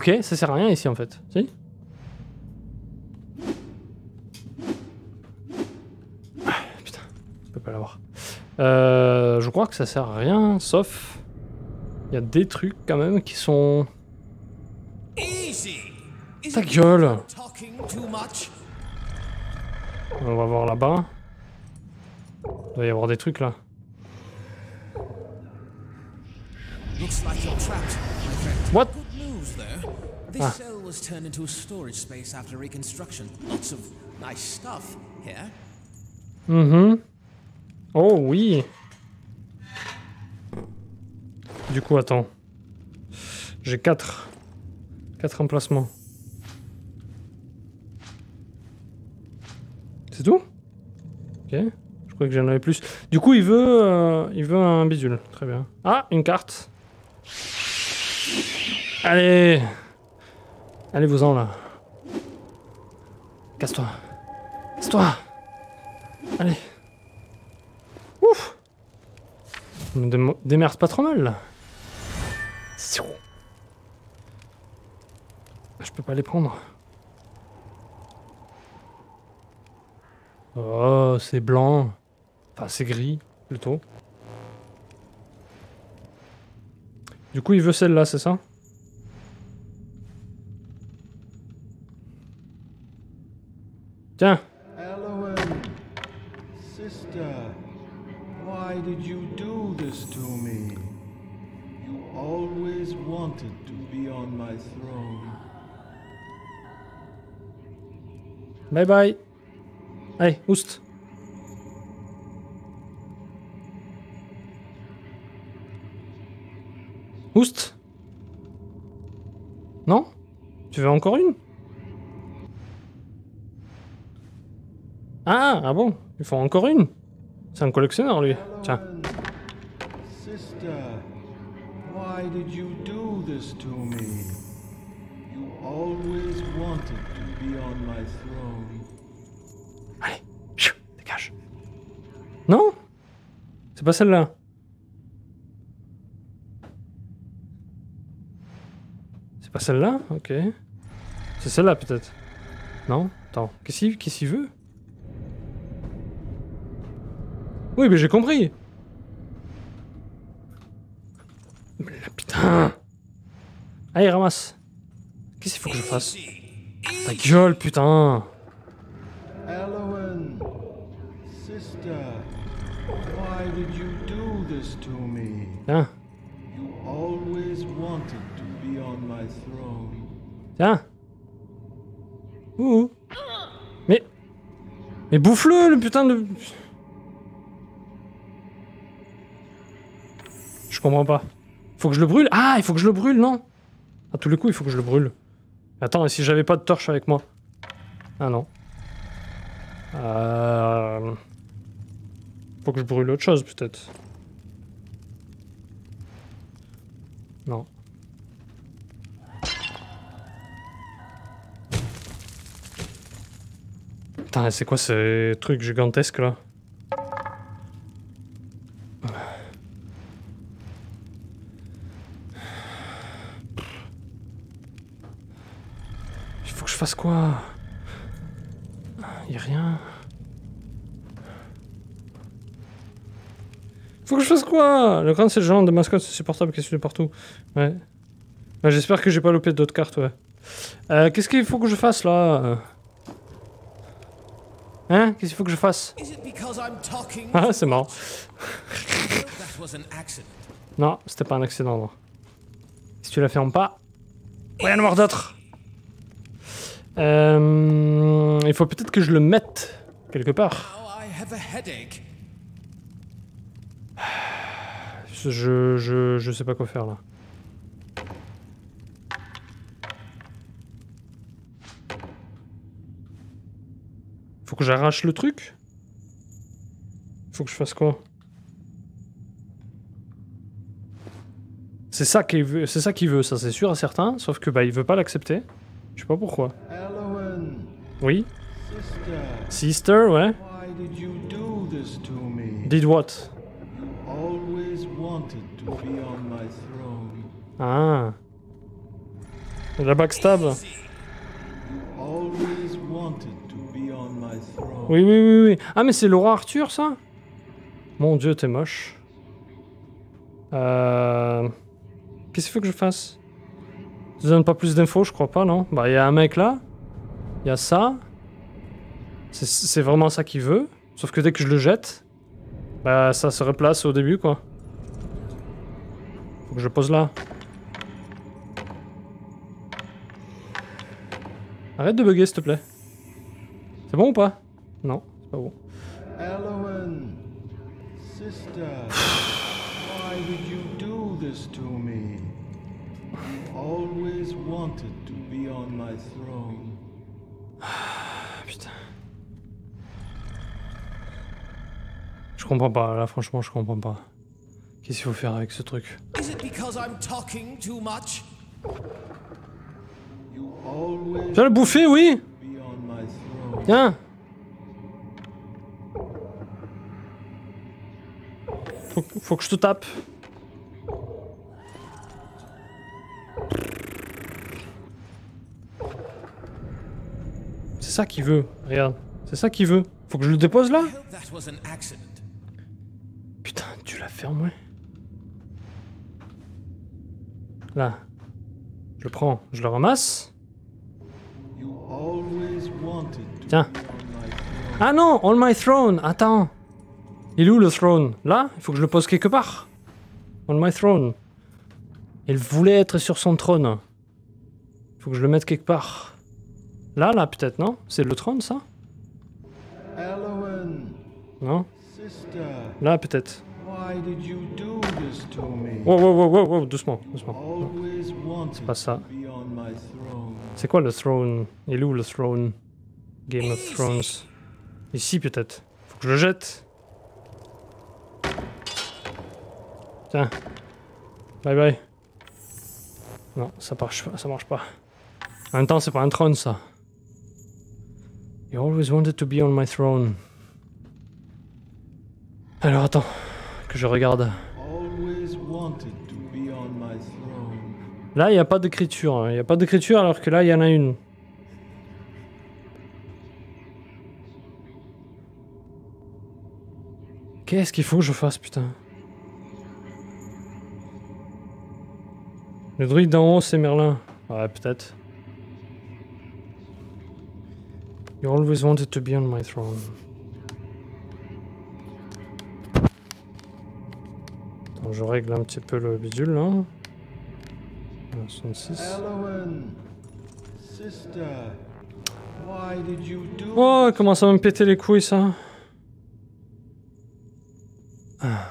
[SPEAKER 1] Ok, ça sert à rien ici en fait. Si Ah, Putain, je peux pas l'avoir. Euh, je crois que ça sert à rien, sauf... Il y a des trucs quand même qui sont... Ta gueule? On va voir là-bas. Il doit y avoir des trucs là.
[SPEAKER 3] This
[SPEAKER 1] Ah.
[SPEAKER 3] cell was turned into a storage space after reconstruction. Lots of nice stuff here.
[SPEAKER 1] Mhm. Oh oui. Du coup, attends. J'ai 4. 4 emplacements. C'est tout? Ok. Je croyais que j'en avais plus. Du coup, il veut, euh, il veut un bidule. Très bien. Ah, une carte. Allez. Allez-vous-en là. Casse-toi. Casse-toi. Allez. Ouf Je me pas trop mal là. Siou. Je peux pas les prendre. Oh, c'est blanc. Enfin, c'est gris, plutôt. Du coup, il veut celle-là, c'est ça? Tiens,
[SPEAKER 8] Elowen, sister, why did you do this to me? You always wanted to be on my throne.
[SPEAKER 1] bye bye. Allez, oust. Oust Non? Tu veux encore une? Ah, ah bon Il faut encore une C'est un collectionneur lui. Tiens.
[SPEAKER 8] Sister, why did you do this to me? You always wanted to be on my throne.
[SPEAKER 1] Allez, Chou, dégage. Non C'est pas celle-là. C'est pas celle-là Ok. C'est celle-là peut-être. Non Attends, qu'est-ce qu'il qu'est-ce qu'il veut Oui, mais j'ai compris. Mais là, putain Allez, ramasse. Qu'est-ce qu'il faut que je fasse. Ta gueule, putain
[SPEAKER 8] Elowen, sister, why did you do this to me?
[SPEAKER 1] Tiens,
[SPEAKER 8] You always wanted to be on my throne.
[SPEAKER 1] tiens Ouh Mais... Mais bouffe-le, le putain de... Je comprends pas. Faut que je le brûle? Ah, il faut que je le brûle, non À tous les coups, il faut que je le brûle. Attends, et si j'avais pas de torche avec moi? Ah non. Euh... Faut que je brûle autre chose, peut-être. Non. Putain, c'est quoi ces trucs gigantesques là? Que quoi Y a rien. Faut que je fasse quoi Le crâne c'est le genre de mascotte, c'est supportable qui suit partout. Ouais. Ouais, J'espère que j'ai pas loupé d'autres cartes, ouais. Euh, Qu'est-ce qu'il faut que je fasse là Hein Qu'est-ce qu'il faut que je fasse? Ah, c'est marrant. Non, c'était pas un accident, non. Si tu la fermes pas, il va y en avoir d'autres. Euh, il faut peut-être que je le mette quelque part. Je, je, je sais pas quoi faire là. Faut que j'arrache le truc Faut que je fasse quoi? C'est ça qu'il veut, c'est ça qu'il veut, ça c'est sûr et certain, sauf que bah il veut pas l'accepter. Je sais pas pourquoi. Oui
[SPEAKER 8] sister,
[SPEAKER 1] ouais.
[SPEAKER 8] did
[SPEAKER 1] what? Ah. La backstab. Oui, oui, oui, oui. Ah, mais c'est Laura Arthur, ça? Mon dieu, t'es moche. Euh... Qu'est-ce qu'il faut que je fasse? Tu donnes pas plus d'infos, je crois pas, non? Bah, il y a un mec là. Il y a ça. C'est- vraiment ça qu'il veut. Sauf que dès que je le jette, bah, ça se replace au début, quoi. Faut que je pose là. Arrête de bugger, s'il te plaît. C'est bon ou pas? Non, c'est pas bon.
[SPEAKER 8] Always wanted to be on my throne.
[SPEAKER 1] Ah, putain. Je comprends pas, là franchement je comprends pas. Qu'est-ce qu'il faut faire avec ce truc?
[SPEAKER 3] Is it because I'm talking too much?
[SPEAKER 8] You always
[SPEAKER 1] Viens le bouffer, oui faut, faut que je te tape. C'est ça qu'il veut, regarde. C'est ça qu'il veut. Faut que je le dépose là? Putain, tu la fermes, ouais. Là. Je le prends, je le ramasse. Tiens.
[SPEAKER 8] be on my throne.
[SPEAKER 1] Ah non, on my throne. Attends. Il est où le throne? Là? Il faut que je le pose quelque part. On my throne. Il voulait être sur son trône. Il faut que je le mette quelque part. Là, là, peut-être, non? C'est le trône, ça? Non? Là, peut-être. Wow, wow, wow, wow, wow, doucement, doucement.
[SPEAKER 8] Wanted
[SPEAKER 1] pas ça. C'est quoi le throne? Il est où le throne? Game of Thrones. Ici, peut-être. Faut que je le jette. Tiens. Bye bye. Non, ça marche pas. Ça marche pas. En même temps, c'est pas un trône, ça. You always wanted to be on my throne. Alors attends, que je regarde. Là, il n'y a pas d'écriture. hein. Il n'y a pas d'écriture alors que là, il y en a une. Qu'est-ce qu'il faut que je fasse, putain? Le druide d'en haut, c'est Merlin. Ouais, peut-être. You always wanted to be on my throne. Attends, je règle un petit peu le bidule, là. Ah, 66.
[SPEAKER 8] Elowen, sister, why did you do
[SPEAKER 1] Oh, il commence à me péter les couilles, ça. Ah.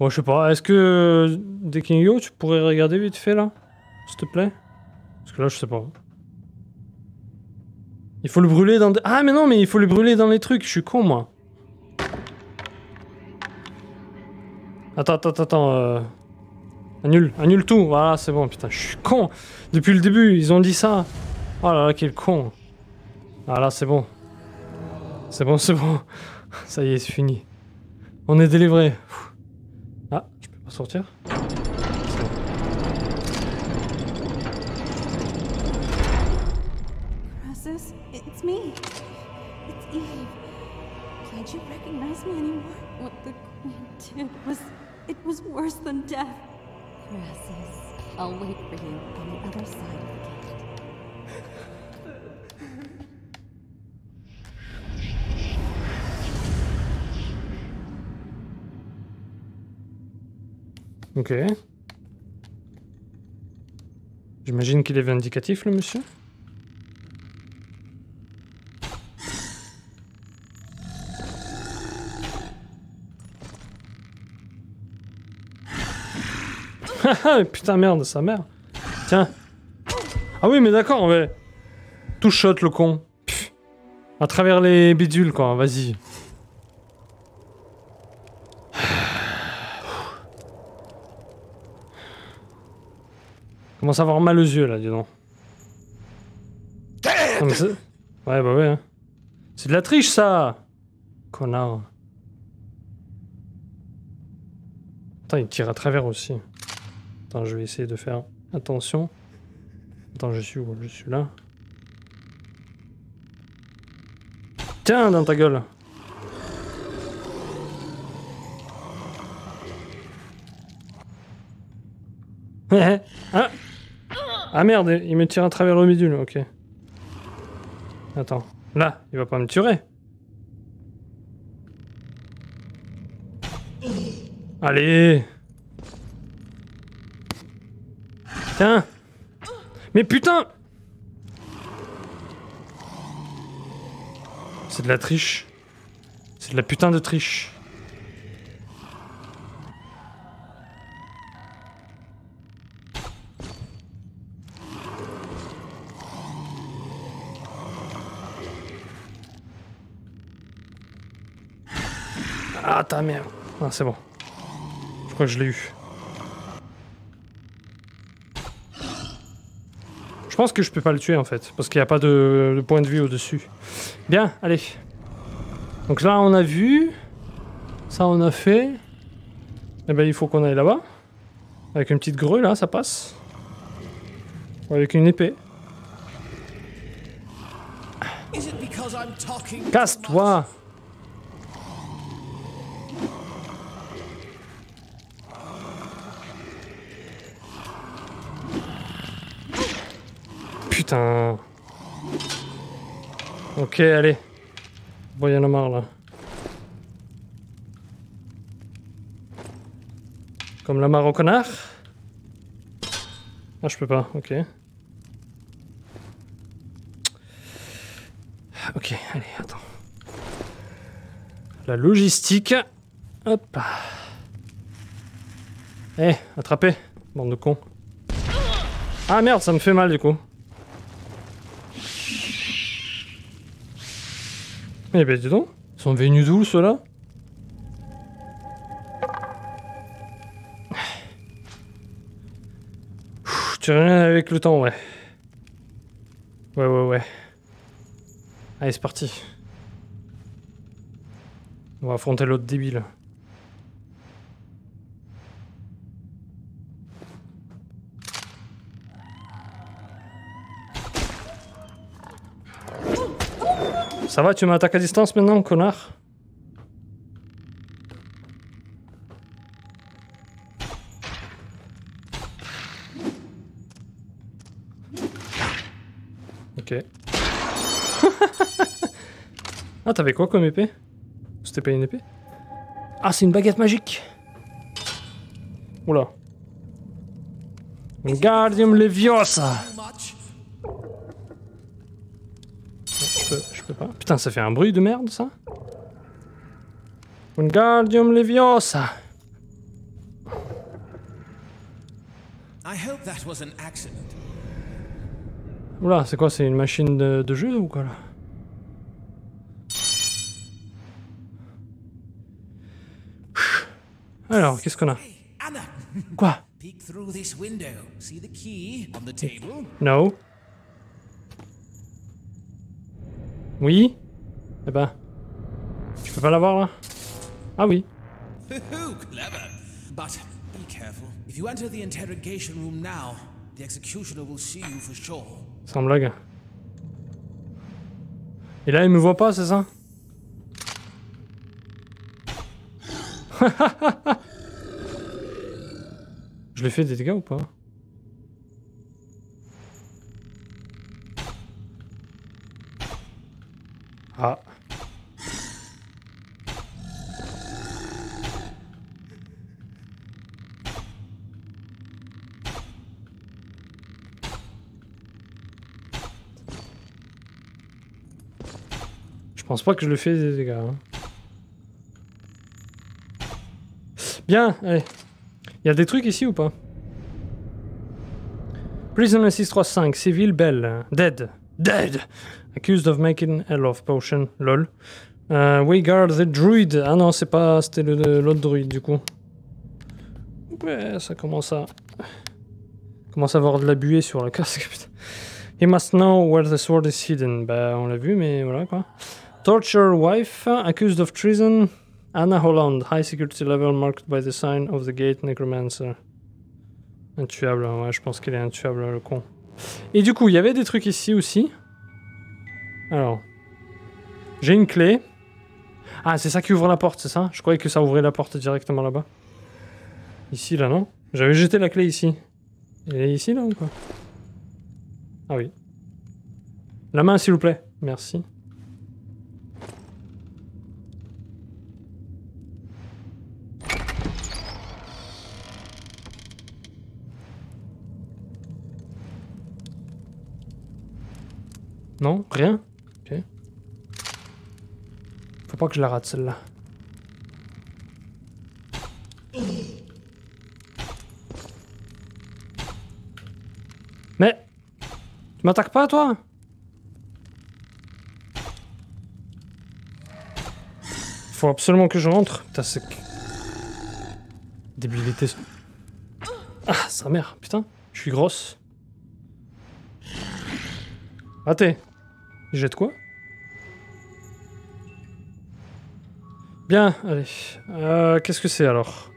[SPEAKER 1] Bon, je sais pas, est-ce que Dekinyo, tu pourrais regarder vite fait là S'il te plaît? Parce que là, je sais pas. Il faut le brûler dans... Ah, mais non, mais il faut le brûler dans les trucs, je suis con, moi. Attends, attends, attends, euh, Annule, annule tout, voilà, c'est bon, putain, je suis con. Depuis le début, ils ont dit ça. Oh là là, quel con. Ah là, c'est bon. C'est bon, c'est bon. Ça y est, c'est fini. On est délivré. Ah, je peux pas sortir?
[SPEAKER 4] Was worse than death. Crassus, I'll wait for you on the other side of the gate.
[SPEAKER 1] Ok. J'imagine qu'il est vindicatif, le monsieur? putain merde, sa mère. Tiens. Ah oui mais d'accord, mais... Tout shot le con. À travers les bidules quoi, vas-y. Commence à avoir mal aux yeux là, dis donc. Ouais bah ouais. hein. C'est de la triche ça Connard. Attends, il tire à travers aussi. Attends, je vais essayer de faire attention. Attends, je suis où? Je suis là. Tiens, dans ta gueule. ah. ah merde, il me tire à travers le bidule, ok. Attends, là, il va pas me tuer. Allez Tiens Mais putain C'est de la triche. C'est de la putain de triche. Ah ta merde. Ah c'est bon. Je crois que je l'ai eu. Pense que je peux pas le tuer en fait, parce qu'il n'y a pas de, de point de vue au-dessus. Bien, allez. Donc là on a vu. Ça on a fait. Et ben il faut qu'on aille là-bas. Avec une petite grue là, ça passe. Ou avec une épée. Casse-toi Putain. Ok, allez. Bon, il y là. Comme la marre au connard? Ah, je peux pas, ok. Ok, allez, attends. La logistique. Hop. Eh, attrapez, bande de cons. Ah merde, ça me fait mal du coup. Eh ben dis donc, ils sont venus d'où ceux-là? Tu rien avec le temps, ouais. Ouais, ouais, ouais. Allez, c'est parti. On va affronter l'autre débile. Ça va, tu m'attaques à distance maintenant, connard Ok. ah, t'avais quoi comme épée C'était pas une épée Ah, c'est une baguette magique Oula. Wingardium Leviosa Pas. Putain, ça fait un bruit de merde, ça. Wingardium Leviosa.
[SPEAKER 3] I hope that was an accident.
[SPEAKER 1] Oula, c'est quoi C'est une machine de, de jeu ou quoi là? Alors, qu'est-ce qu'on a? Quoi?
[SPEAKER 3] Peek through this window. See the key on the table?
[SPEAKER 1] No. Oui Eh ben. Je peux pas l'avoir là? Ah oui.
[SPEAKER 3] But be careful. If you enter the interrogation room now, the executioner will see you for sure.
[SPEAKER 1] Sans blague. Et là, il me voit pas, c'est ça? Je lui fais des dégâts ou pas? Ah. Je pense pas que je le fais des dégâts. Hein. Bien, allez. Il y a des trucs ici ou pas? Prison 635, civil, belle. Dead. Dead Accused of making a love potion, lol. Euh, we guard the druid. Ah non, c'est pas. C'était l'autre druide du coup. Ouais, ça commence à. commence à avoir de la buée sur le casque, putain. He must know where the sword is hidden. Bah, on l'a vu, mais voilà quoi. Torture wife, accused of treason. Anna Holland, high security level marked by the sign of the gate necromancer. Intuable, ouais, je pense qu'il est intuable, le con. Et du coup, il y avait des trucs ici aussi. Alors. J'ai une clé. Ah, c'est ça qui ouvre la porte, c'est ça? Je croyais que ça ouvrait la porte directement là-bas. Ici, là, non? J'avais jeté la clé ici. Elle est ici, là, ou quoi? Ah oui. La main, s'il vous plaît. Merci. Non Rien? Pas que je la rate celle-là. Mais Tu m'attaques pas toi? Faut absolument que je rentre. Putain c'est... Débilité. Ah, sa mère, putain. Je suis grosse. Raté. Jette quoi? Bien, allez. Euh, Qu'est-ce que c'est alors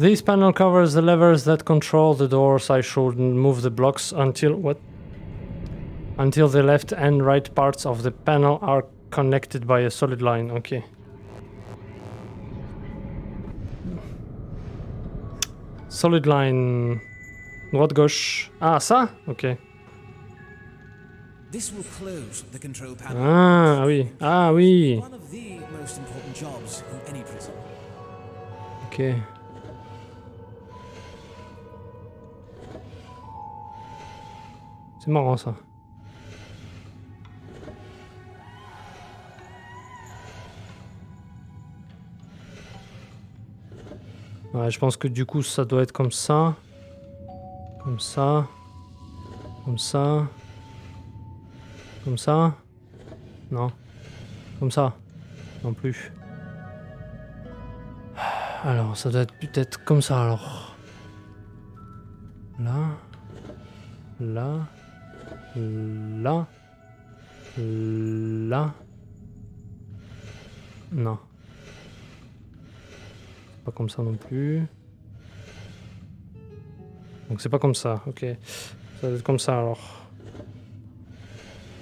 [SPEAKER 1] This panel covers the levers that control the doors. I should move the blocks until what? Until the left and right parts of the panel are connected by a solid line. Ok. Solid line. Droite gauche. Ah ça Ok. Ah oui. Ah oui. Ok. C'est marrant ça. Ouais, je pense que du coup ça doit être comme ça. Comme ça. Comme ça. Comme ça. Non. Comme ça. Non plus. Alors, ça doit être peut-être comme ça alors. Là. Là. Là. Là. Non. Pas comme ça non plus. Donc c'est pas comme ça, ok. Ça doit être comme ça alors.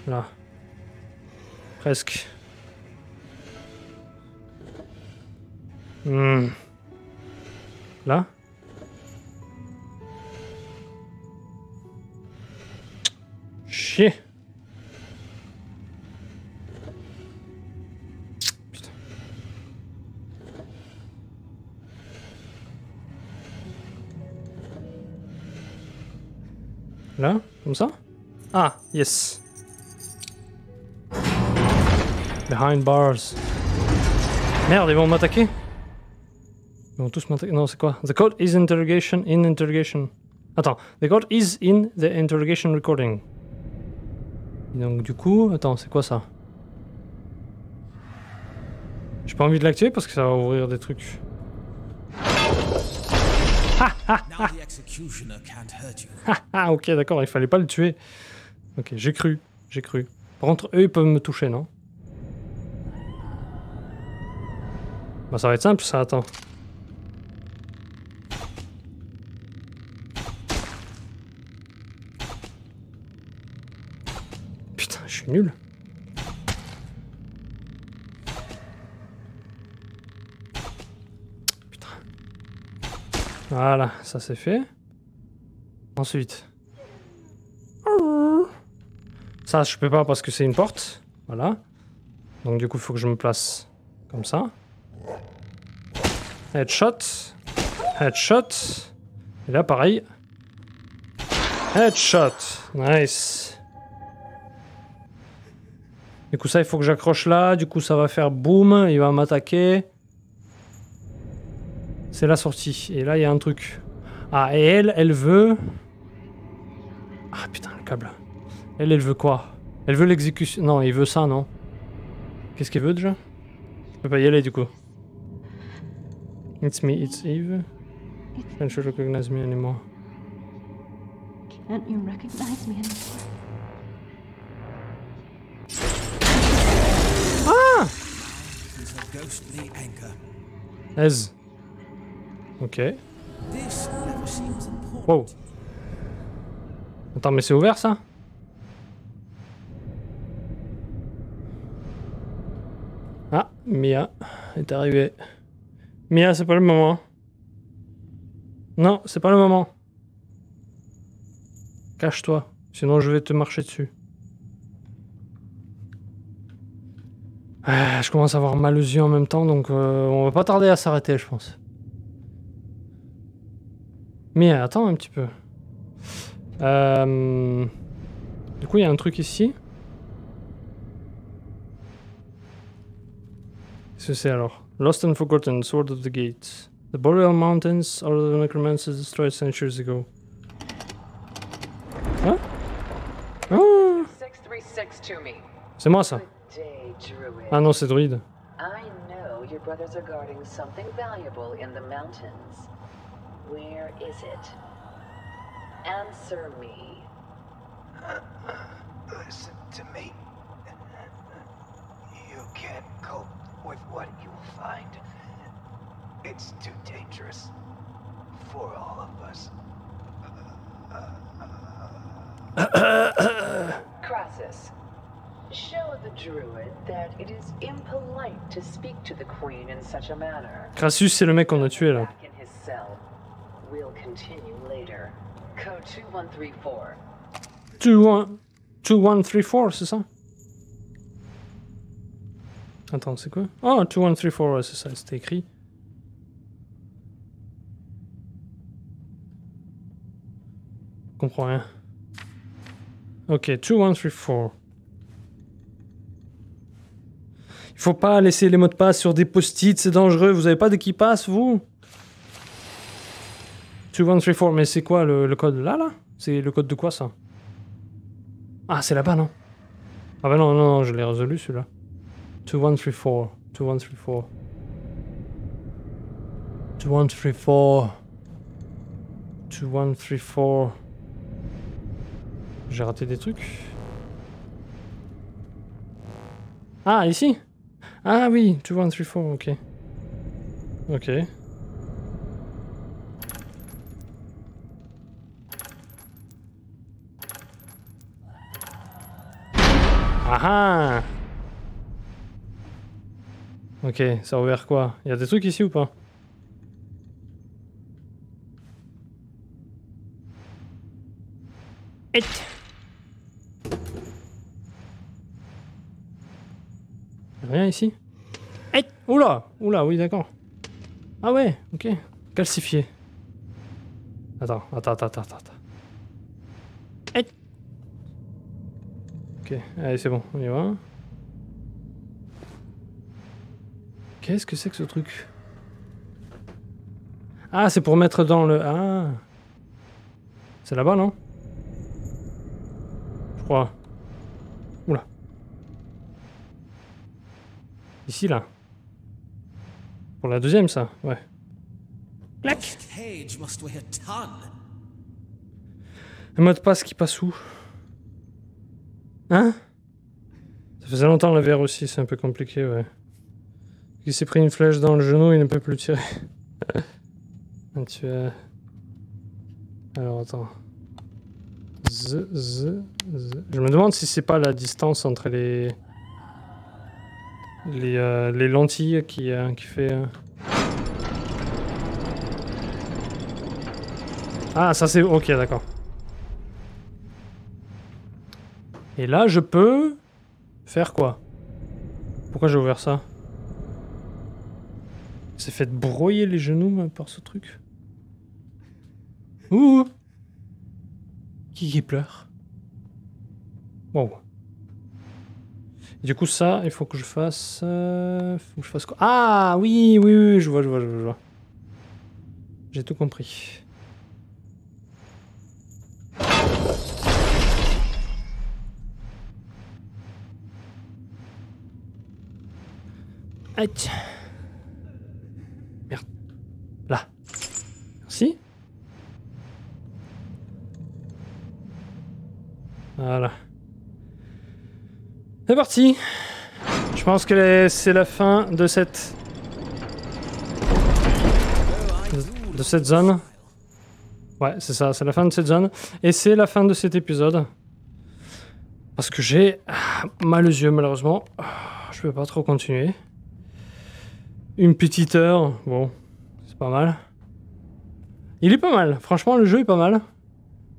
[SPEAKER 1] Là. Presque. Hmm. Là Chier. Putain. Là Comme ça? Ah, yes. Behind bars. Merde, ils vont m'attaquer Ils vont tous m'attaquer. Non, c'est quoi? The code is interrogation in interrogation. Attends, the code is in the interrogation recording. Et donc du coup, attends, c'est quoi ça? J'ai pas envie de l'activer parce que ça va ouvrir des trucs.
[SPEAKER 3] Now the executioner can't hurt you.
[SPEAKER 1] Ah ok, d'accord, il fallait pas le tuer. Ok, j'ai cru, j'ai cru. Par contre, eux, ils peuvent me toucher, non? Bah ça va être simple, ça, attends. Putain, je suis nul. Putain. Voilà, ça c'est fait. Ensuite. Ça, je peux pas parce que c'est une porte. Voilà. Donc du coup, il faut que je me place comme ça. Headshot. Headshot. Et là, pareil. Headshot. Nice. Du coup, ça, il faut que j'accroche là. Du coup, ça va faire boum. Il va m'attaquer. C'est la sortie. Et là, il y a un truc. Ah, et elle, elle veut... Ah, putain, le câble. Elle, elle veut quoi? Elle veut l'exécution... Non, il veut ça, non? Qu'est-ce qu'il veut, déjà? Je peux pas y aller, du coup. It's me, it's Eve. Can't you recognize me anymore?
[SPEAKER 4] Can't you recognize me anymore?
[SPEAKER 3] Her ghostly anchor.
[SPEAKER 1] Ez. Ok.
[SPEAKER 3] This never seems important.
[SPEAKER 1] Wow. Attends, mais c'est ouvert, ça? Ah, Mia est arrivée. Mia, c'est pas le moment. Non, c'est pas le moment. Cache-toi, sinon je vais te marcher dessus. Ah, je commence à avoir mal aux yeux en même temps, donc euh, on va pas tarder à s'arrêter, je pense. Mia, attends un petit peu. Euh, Du coup, il y a un truc ici. Qu'est-ce que c'est alors? Lost and Forgotten, Sword of the Gates. The Boreal Mountains are the necromancers destroyed centuries ago. Hein Ah
[SPEAKER 5] 636 to me.
[SPEAKER 1] C'est moi ça
[SPEAKER 5] Good day, Druid.
[SPEAKER 1] Ah non, c'est druide.
[SPEAKER 5] I know your brothers are guarding something valuable in the mountains. Where is it? Answer me.
[SPEAKER 7] Listen to me. You can't cope with what you'll find. It's too dangerous for all of us.
[SPEAKER 5] Crassus, show the druid that it is impolite to speak to the queen in such a manner.
[SPEAKER 1] Crassus, c'est le mec qu'on a tué là.
[SPEAKER 5] Back in his cell. We'll continue later. Code 2134.
[SPEAKER 1] 2134, c'est ça Attends, c'est quoi? Oh, 2134, ouais, c'est ça, c'était écrit. Je comprends rien. Ok, 2134. Il faut pas laisser les mots de passe sur des post-it, c'est dangereux. Vous avez pas de qui passe, vous? 2134, mais c'est quoi le, le code? Là, là? C'est le code de quoi, ça? Ah, c'est là-bas, non? Ah bah non, non, non, je l'ai résolu, celui-là. 2134. 2134. 2134. 2134. J'ai raté des trucs. Ah, ici Ah oui, 2134, ok. Ok. Ah ah Ok, ça a ouvert quoi? Il y a des trucs ici ou pas? Et Rien ici? Et Oula Oula, oui d'accord. Ah ouais, ok. Calcifié. Attends, attends, attends, attends, attends. Et Ok, allez c'est bon, on y va. Qu'est-ce que c'est que ce truc? Ah, c'est pour mettre dans le... Ah C'est là-bas, non? Je crois. Oula. Ici, là. Pour la deuxième, ça, ouais. Clac. Un mot de passe qui passe où? Hein? Ça faisait longtemps la VR aussi, c'est un peu compliqué, ouais. Il s'est pris une flèche dans le genou, il ne peut plus tirer. Ah, tu as... Alors attends. Z, z, z. Je me demande si c'est pas la distance entre les les, euh, les lentilles qui, euh, qui fait. euh. Ah, ça c'est ok, d'accord. Et là, je peux faire quoi? Pourquoi j'ai ouvert ça? C'est fait brouiller les genoux par ce truc. Ouh Qui qui pleure? Wow. Du coup, ça, il faut que je fasse... euh, faut que je fasse quoi? Ah, oui, oui, oui, je vois, je vois. je vois. J'ai tout compris. Aïe. Merde. Là. Voilà. C'est parti. Je pense que c'est la fin de cette de cette zone. Ouais, c'est ça, c'est la fin de cette zone. Et c'est la fin de cet épisode. Parce que j'ai mal aux yeux, malheureusement. Je peux pas trop continuer. Une petite heure, bon, c'est pas mal. Il est pas mal, franchement, le jeu est pas mal.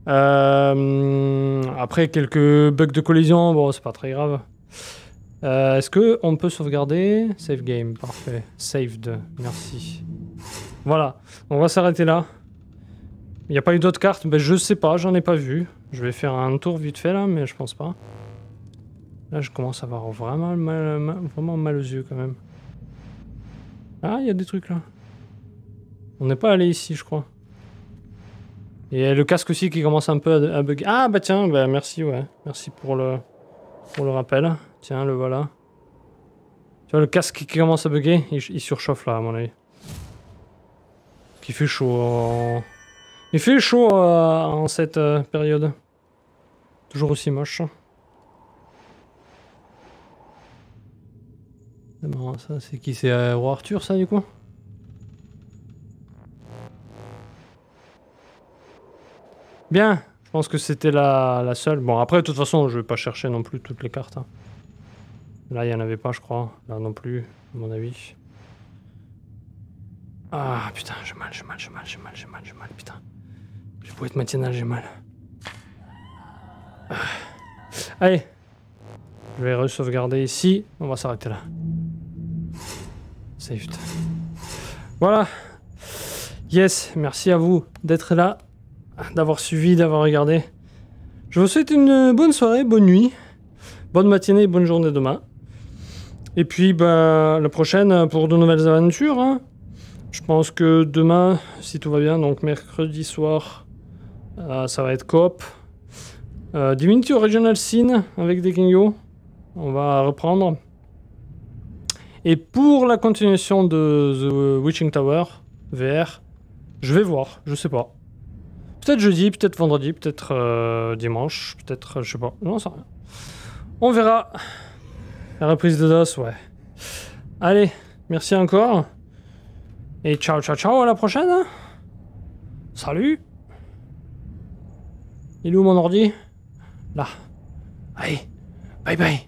[SPEAKER 1] Euh, après, quelques bugs de collision, bon, c'est pas très grave. Euh, Est-ce que on peut sauvegarder? Save game, parfait. Saved, merci. Voilà, on va s'arrêter là. Il a pas eu d'autres cartes ben, Je sais pas, j'en ai pas vu. Je vais faire un tour vite fait là, mais je pense pas. Là, je commence à avoir vraiment mal, mal- vraiment mal aux yeux quand même. Ah, il y a des trucs là. On n'est pas allé ici, je crois. Et le casque aussi qui commence un peu à, bugger. Ah, bah tiens, bah merci, ouais. Merci pour le, pour le rappel. Tiens, le voilà. Tu vois, le casque qui commence à bugger, il, surchauffe là, à mon avis. Qu'il fait chaud. en- Il fait chaud euh, en cette euh, période. Toujours aussi moche. C'est ça, c'est qui C'est euh, Roi Arthur, ça, du coup? Bien, je pense que c'était la, seule. Bon, après, de toute façon, je vais pas chercher non plus toutes les cartes. hein. Là, il y en avait pas, je crois. Là non plus, à mon avis. Ah, putain, j'ai mal, j'ai mal, j'ai mal, j'ai mal, j'ai mal, j'ai mal, putain. Je peux être matinal, j'ai mal. Ah. Allez. Je vais re-sauvegarder ici. On va s'arrêter là. Saved. Voilà. Yes, merci à vous d'être là, d'avoir suivi, d'avoir regardé. Je vous souhaite une bonne soirée, bonne nuit, bonne matinée bonne journée demain. Et puis, bah, la prochaine pour de nouvelles aventures. hein. Je pense que demain, si tout va bien, donc mercredi soir, euh, ça va être coop. Euh, Divinity Original Sin avec des. On va reprendre. Et pour la continuation de The Witching Tower VR, je vais voir, je sais pas. Peut-être jeudi, peut-être vendredi, peut-être euh, dimanche, peut-être, euh, je sais pas, non, ça rien. On verra. La reprise de DOS, ouais. Allez, merci encore. Et ciao, ciao, ciao, à la prochaine. hein. Salut. Il est où mon ordi? Là. Allez, bye bye.